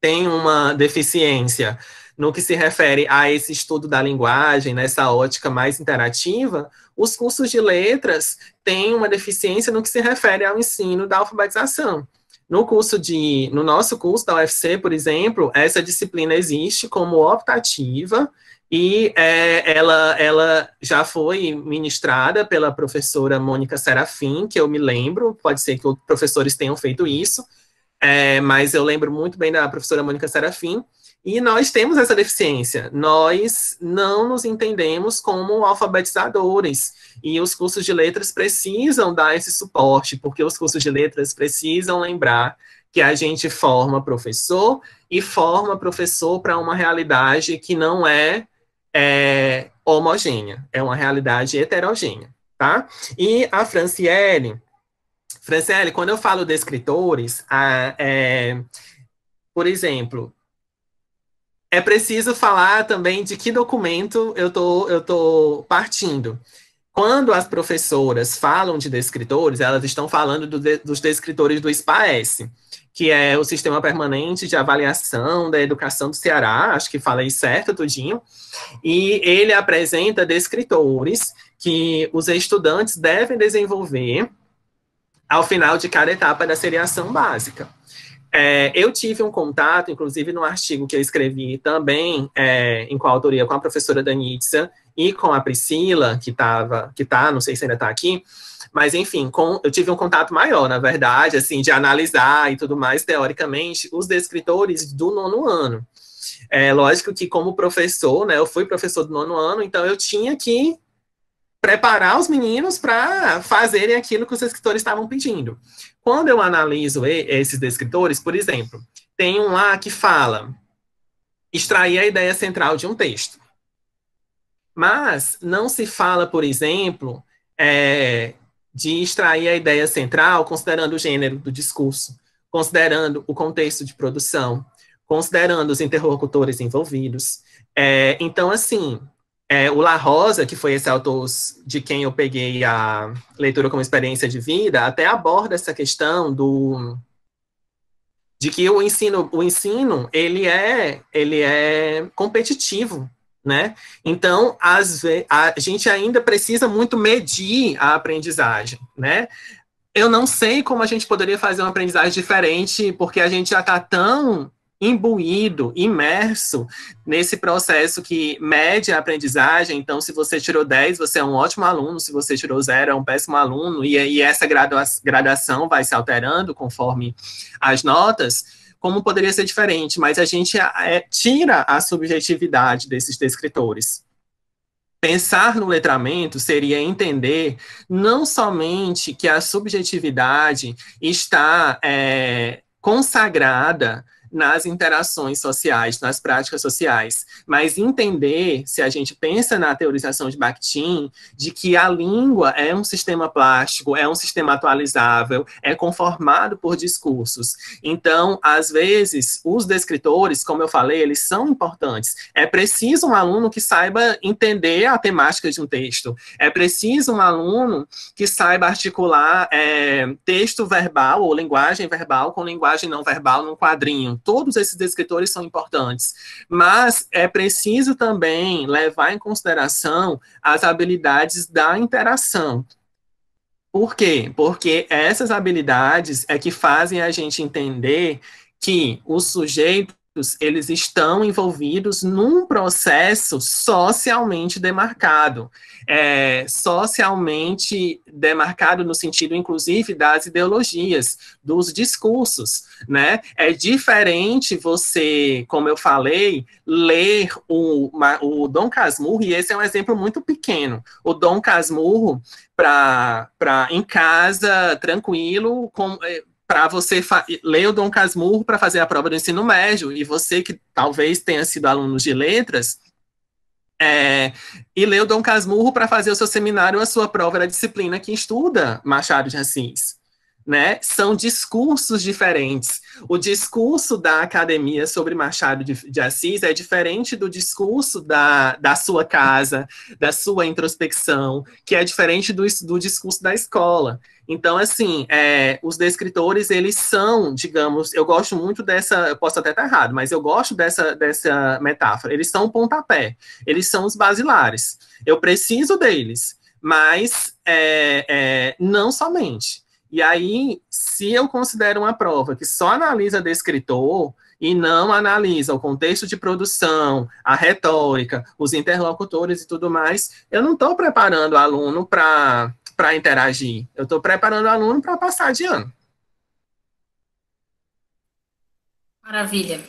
têm uma deficiência no que se refere a esse estudo da linguagem, nessa ótica mais interativa, os cursos de letras têm uma deficiência no que se refere ao ensino da alfabetização. No curso de, no nosso curso da UFC, por exemplo, essa disciplina existe como optativa e é, ela, ela já foi ministrada pela professora Mônica Serafim, que eu me lembro, pode ser que outros professores tenham feito isso, é, mas eu lembro muito bem da professora Mônica Serafim, e nós temos essa deficiência. Nós não nos entendemos como alfabetizadores. E os cursos de letras precisam dar esse suporte, porque os cursos de letras precisam lembrar que a gente forma professor e forma professor para uma realidade que não é, é, homogênea, é uma realidade heterogênea, tá? E a Franciele, Franciele, quando eu falo de escritores, a, é, por exemplo, é preciso falar também de que documento eu tô, eu tô partindo. Quando as professoras falam de descritores, elas estão falando do de, dos descritores do SPAES, que é o Sistema Permanente de Avaliação da Educação do Ceará, acho que falei certo, tudinho, e ele apresenta descritores que os estudantes devem desenvolver ao final de cada etapa da seriação básica. É, eu tive um contato, inclusive no artigo que eu escrevi também, é, em coautoria com a professora Danitza e com a Priscila, que estava, que tá, não sei se ainda está aqui, mas enfim, com, eu tive um contato maior, na verdade, assim, de analisar e tudo mais, teoricamente, os descritores do nono ano. É lógico que, como professor, né, eu fui professor do nono ano, então eu tinha que preparar os meninos para fazerem aquilo que os escritores estavam pedindo. Quando eu analiso esses descritores, por exemplo, tem um lá que fala extrair a ideia central de um texto. Mas não se fala, por exemplo, é, de extrair a ideia central considerando o gênero do discurso, considerando o contexto de produção, considerando os interlocutores envolvidos. É, então, assim, é, o La Rosa, que foi esse autor de quem eu peguei a leitura como experiência de vida, até aborda essa questão do de que o ensino, o ensino, ele é, ele é competitivo, né? Então, a gente ainda precisa muito medir a aprendizagem, né? Eu não sei como a gente poderia fazer uma aprendizagem diferente, porque a gente já está tão imbuído, imerso nesse processo que mede a aprendizagem. Então, se você tirou 10, você é um ótimo aluno, se você tirou 0, é um péssimo aluno, e, e essa gradação vai se alterando conforme as notas. Como poderia ser diferente, mas a gente é, tira a subjetividade desses descritores. Pensar no letramento seria entender não somente que a subjetividade está é, consagrada nas interações sociais, nas práticas sociais, mas entender, se a gente pensa na teorização de Bakhtin, de que a língua é um sistema plástico, é um sistema atualizável, é conformado por discursos. Então, às vezes, os descritores, como eu falei, eles são importantes. É preciso um aluno que saiba entender a temática de um texto. É preciso um aluno que saiba articular é, texto verbal ou linguagem verbal com linguagem não verbal num quadrinho todos esses descritores são importantes, mas é preciso também levar em consideração as habilidades da interação. Por quê? Porque essas habilidades é que fazem a gente entender que o sujeito eles estão envolvidos num processo socialmente demarcado, é, socialmente demarcado no sentido, inclusive, das ideologias, dos discursos, né? É diferente você, como eu falei, ler o, o Dom Casmurro, e esse é um exemplo muito pequeno, o Dom Casmurro para em casa, tranquilo, com, é, para você ler o Dom Casmurro para fazer a prova do ensino médio, e você que talvez tenha sido aluno de letras, é, e ler o Dom Casmurro para fazer o seu seminário, a sua prova da disciplina que estuda Machado de Assis. né, são discursos diferentes. O discurso da academia sobre Machado de, de, Assis é diferente do discurso da, da sua casa, da sua introspecção, que é diferente do, do discurso da escola. Então, assim, é, os descritores, eles são, digamos, eu gosto muito dessa, eu posso até estar errado, mas eu gosto dessa, dessa metáfora. Eles são o pontapé, eles são os basilares. Eu preciso deles, mas é, é, não somente. E aí, se eu considero uma prova que só analisa descritor e não analisa o contexto de produção, a retórica, os interlocutores e tudo mais, eu não estou preparando o aluno para interagir. Eu estou preparando o aluno para passar de ano. Maravilha.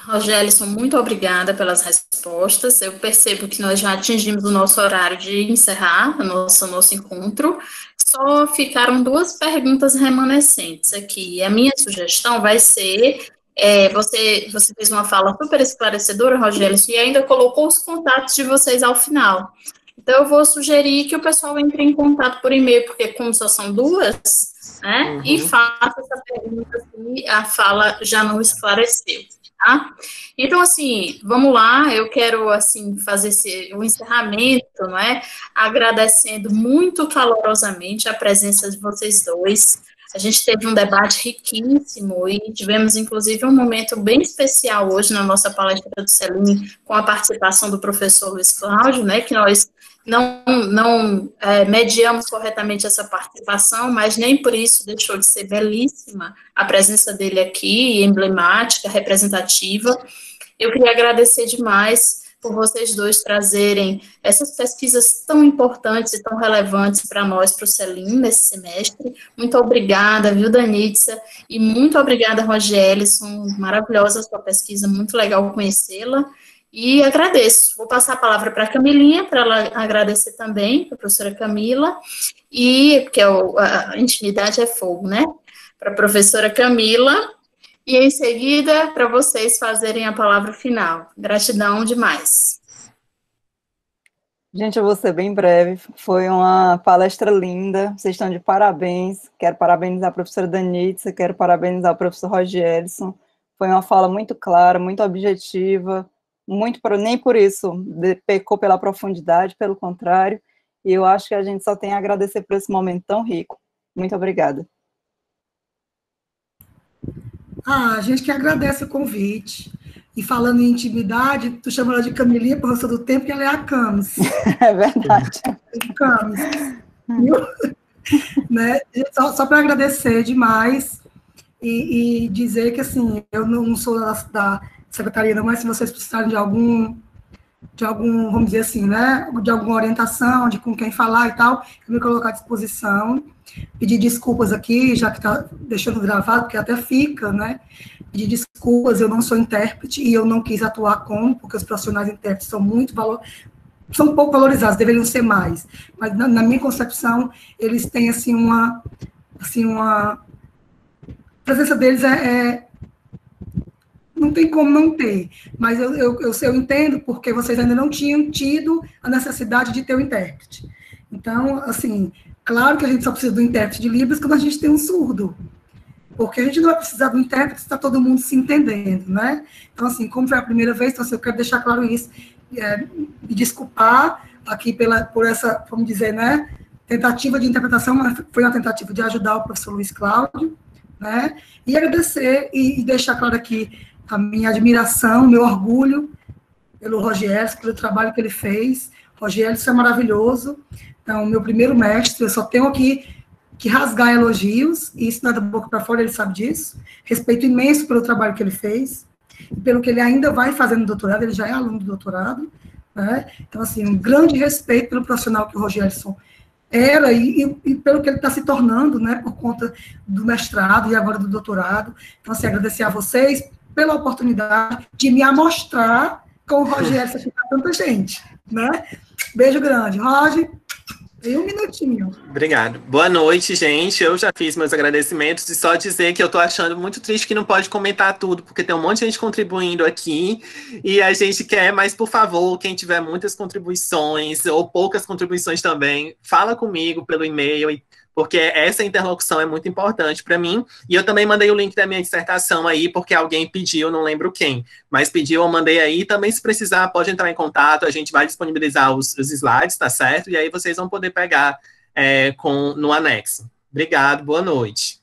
Rogélison, muito obrigada pelas respostas. Eu percebo que nós já atingimos o nosso horário de encerrar o nosso, nosso encontro. Só ficaram duas perguntas remanescentes aqui. A minha sugestão vai ser: é, você, você fez uma fala super esclarecedora, Rogélison, e ainda colocou os contatos de vocês ao final. Então, eu vou sugerir que o pessoal entre em contato por e-mail, porque, como só são duas, né, uhum. e faça essa pergunta se a fala já não esclareceu. Tá? Então, assim, vamos lá, eu quero, assim, fazer esse, o encerramento, não é? Agradecendo muito calorosamente a presença de vocês dois. A gente teve um debate riquíssimo e tivemos, inclusive, um momento bem especial hoje na nossa palestra do Celim, com a participação do professor Luiz Cláudio, né, que nós não, não é, mediamos corretamente essa participação, mas nem por isso deixou de ser belíssima a presença dele aqui, emblemática, representativa. Eu queria agradecer demais por vocês dois trazerem essas pesquisas tão importantes e tão relevantes para nós, para o Celim, nesse semestre. Muito obrigada, viu, Danitza? E muito obrigada, Rogélison. Maravilhosa a sua pesquisa, muito legal conhecê-la. E agradeço. Vou passar a palavra para a Camilinha, para ela agradecer também, para a professora Camila, e porque a intimidade é fogo, né? Para a professora Camila, e em seguida, para vocês fazerem a palavra final. Gratidão demais. Gente, eu vou ser bem breve. Foi uma palestra linda. Vocês estão de parabéns. Quero parabenizar a professora Danitza, quero parabenizar o professor Rogério. Foi uma fala muito clara, muito objetiva, muito nem por isso pecou pela profundidade, pelo contrário, e eu acho que a gente só tem a agradecer por esse momento tão rico. Muito obrigada. Ah, a gente que agradece o convite. E falando em intimidade, tu chama ela de Camilinha, professora do tempo, que ela é a Camis. É verdade. Camis. né? Só, só para agradecer demais e, e, dizer que, assim, eu não sou da, da secretaria não, mas se vocês precisarem de algum, de algum, vamos dizer assim, né, de alguma orientação, de com quem falar e tal, eu me colocar à disposição. Pedir desculpas aqui, já que está deixando gravado, porque até fica, né? Pedir desculpas, eu não sou intérprete e eu não quis atuar como, porque os profissionais intérpretes são muito valor, são pouco valorizados, deveriam ser mais. Mas na, na minha concepção, eles têm assim uma, assim uma a presença deles é, é não tem como não ter, mas eu, eu, eu, eu, entendo porque vocês ainda não tinham tido a necessidade de ter o um intérprete. Então, assim, claro que a gente só precisa do intérprete de Libras quando a gente tem um surdo, porque a gente não vai precisar do intérprete se está todo mundo se entendendo, né? Então, assim, como foi a primeira vez, então, assim, eu quero deixar claro isso, é, me desculpar aqui pela, por essa, vamos dizer, né, tentativa de interpretação, mas foi uma tentativa de ajudar o professor Luiz Cláudio, né, e agradecer e, e deixar claro aqui a minha admiração, meu orgulho pelo Rogério, pelo trabalho que ele fez. Rogério, isso é maravilhoso. Então, meu primeiro mestre, eu só tenho aqui que rasgar elogios, e isso não é da boca para fora, ele sabe disso. Respeito imenso pelo trabalho que ele fez, pelo que ele ainda vai fazer no doutorado, ele já é aluno do doutorado. Né? Então, assim, um grande respeito pelo profissional que o Rogério era e, e, e, pelo que ele está se tornando, né, por conta do mestrado e agora do doutorado. Então, assim, agradecer a vocês pela oportunidade de me amostrar com o Rogério para tanta gente, né? Beijo grande. Roger, um minutinho. Obrigado. Boa noite, gente. Eu já fiz meus agradecimentos e só dizer que eu tô achando muito triste que não pode comentar tudo, porque tem um monte de gente contribuindo aqui e a gente quer, mas por favor, quem tiver muitas contribuições ou poucas contribuições também, fala comigo pelo e-mail porque essa interlocução é muito importante para mim. E eu também mandei o link da minha dissertação aí, porque alguém pediu, não lembro quem, mas pediu, eu mandei aí. Também, se precisar, pode entrar em contato, a gente vai disponibilizar os, os slides, tá certo? E aí vocês vão poder pegar é, com, no anexo. Obrigado, boa noite.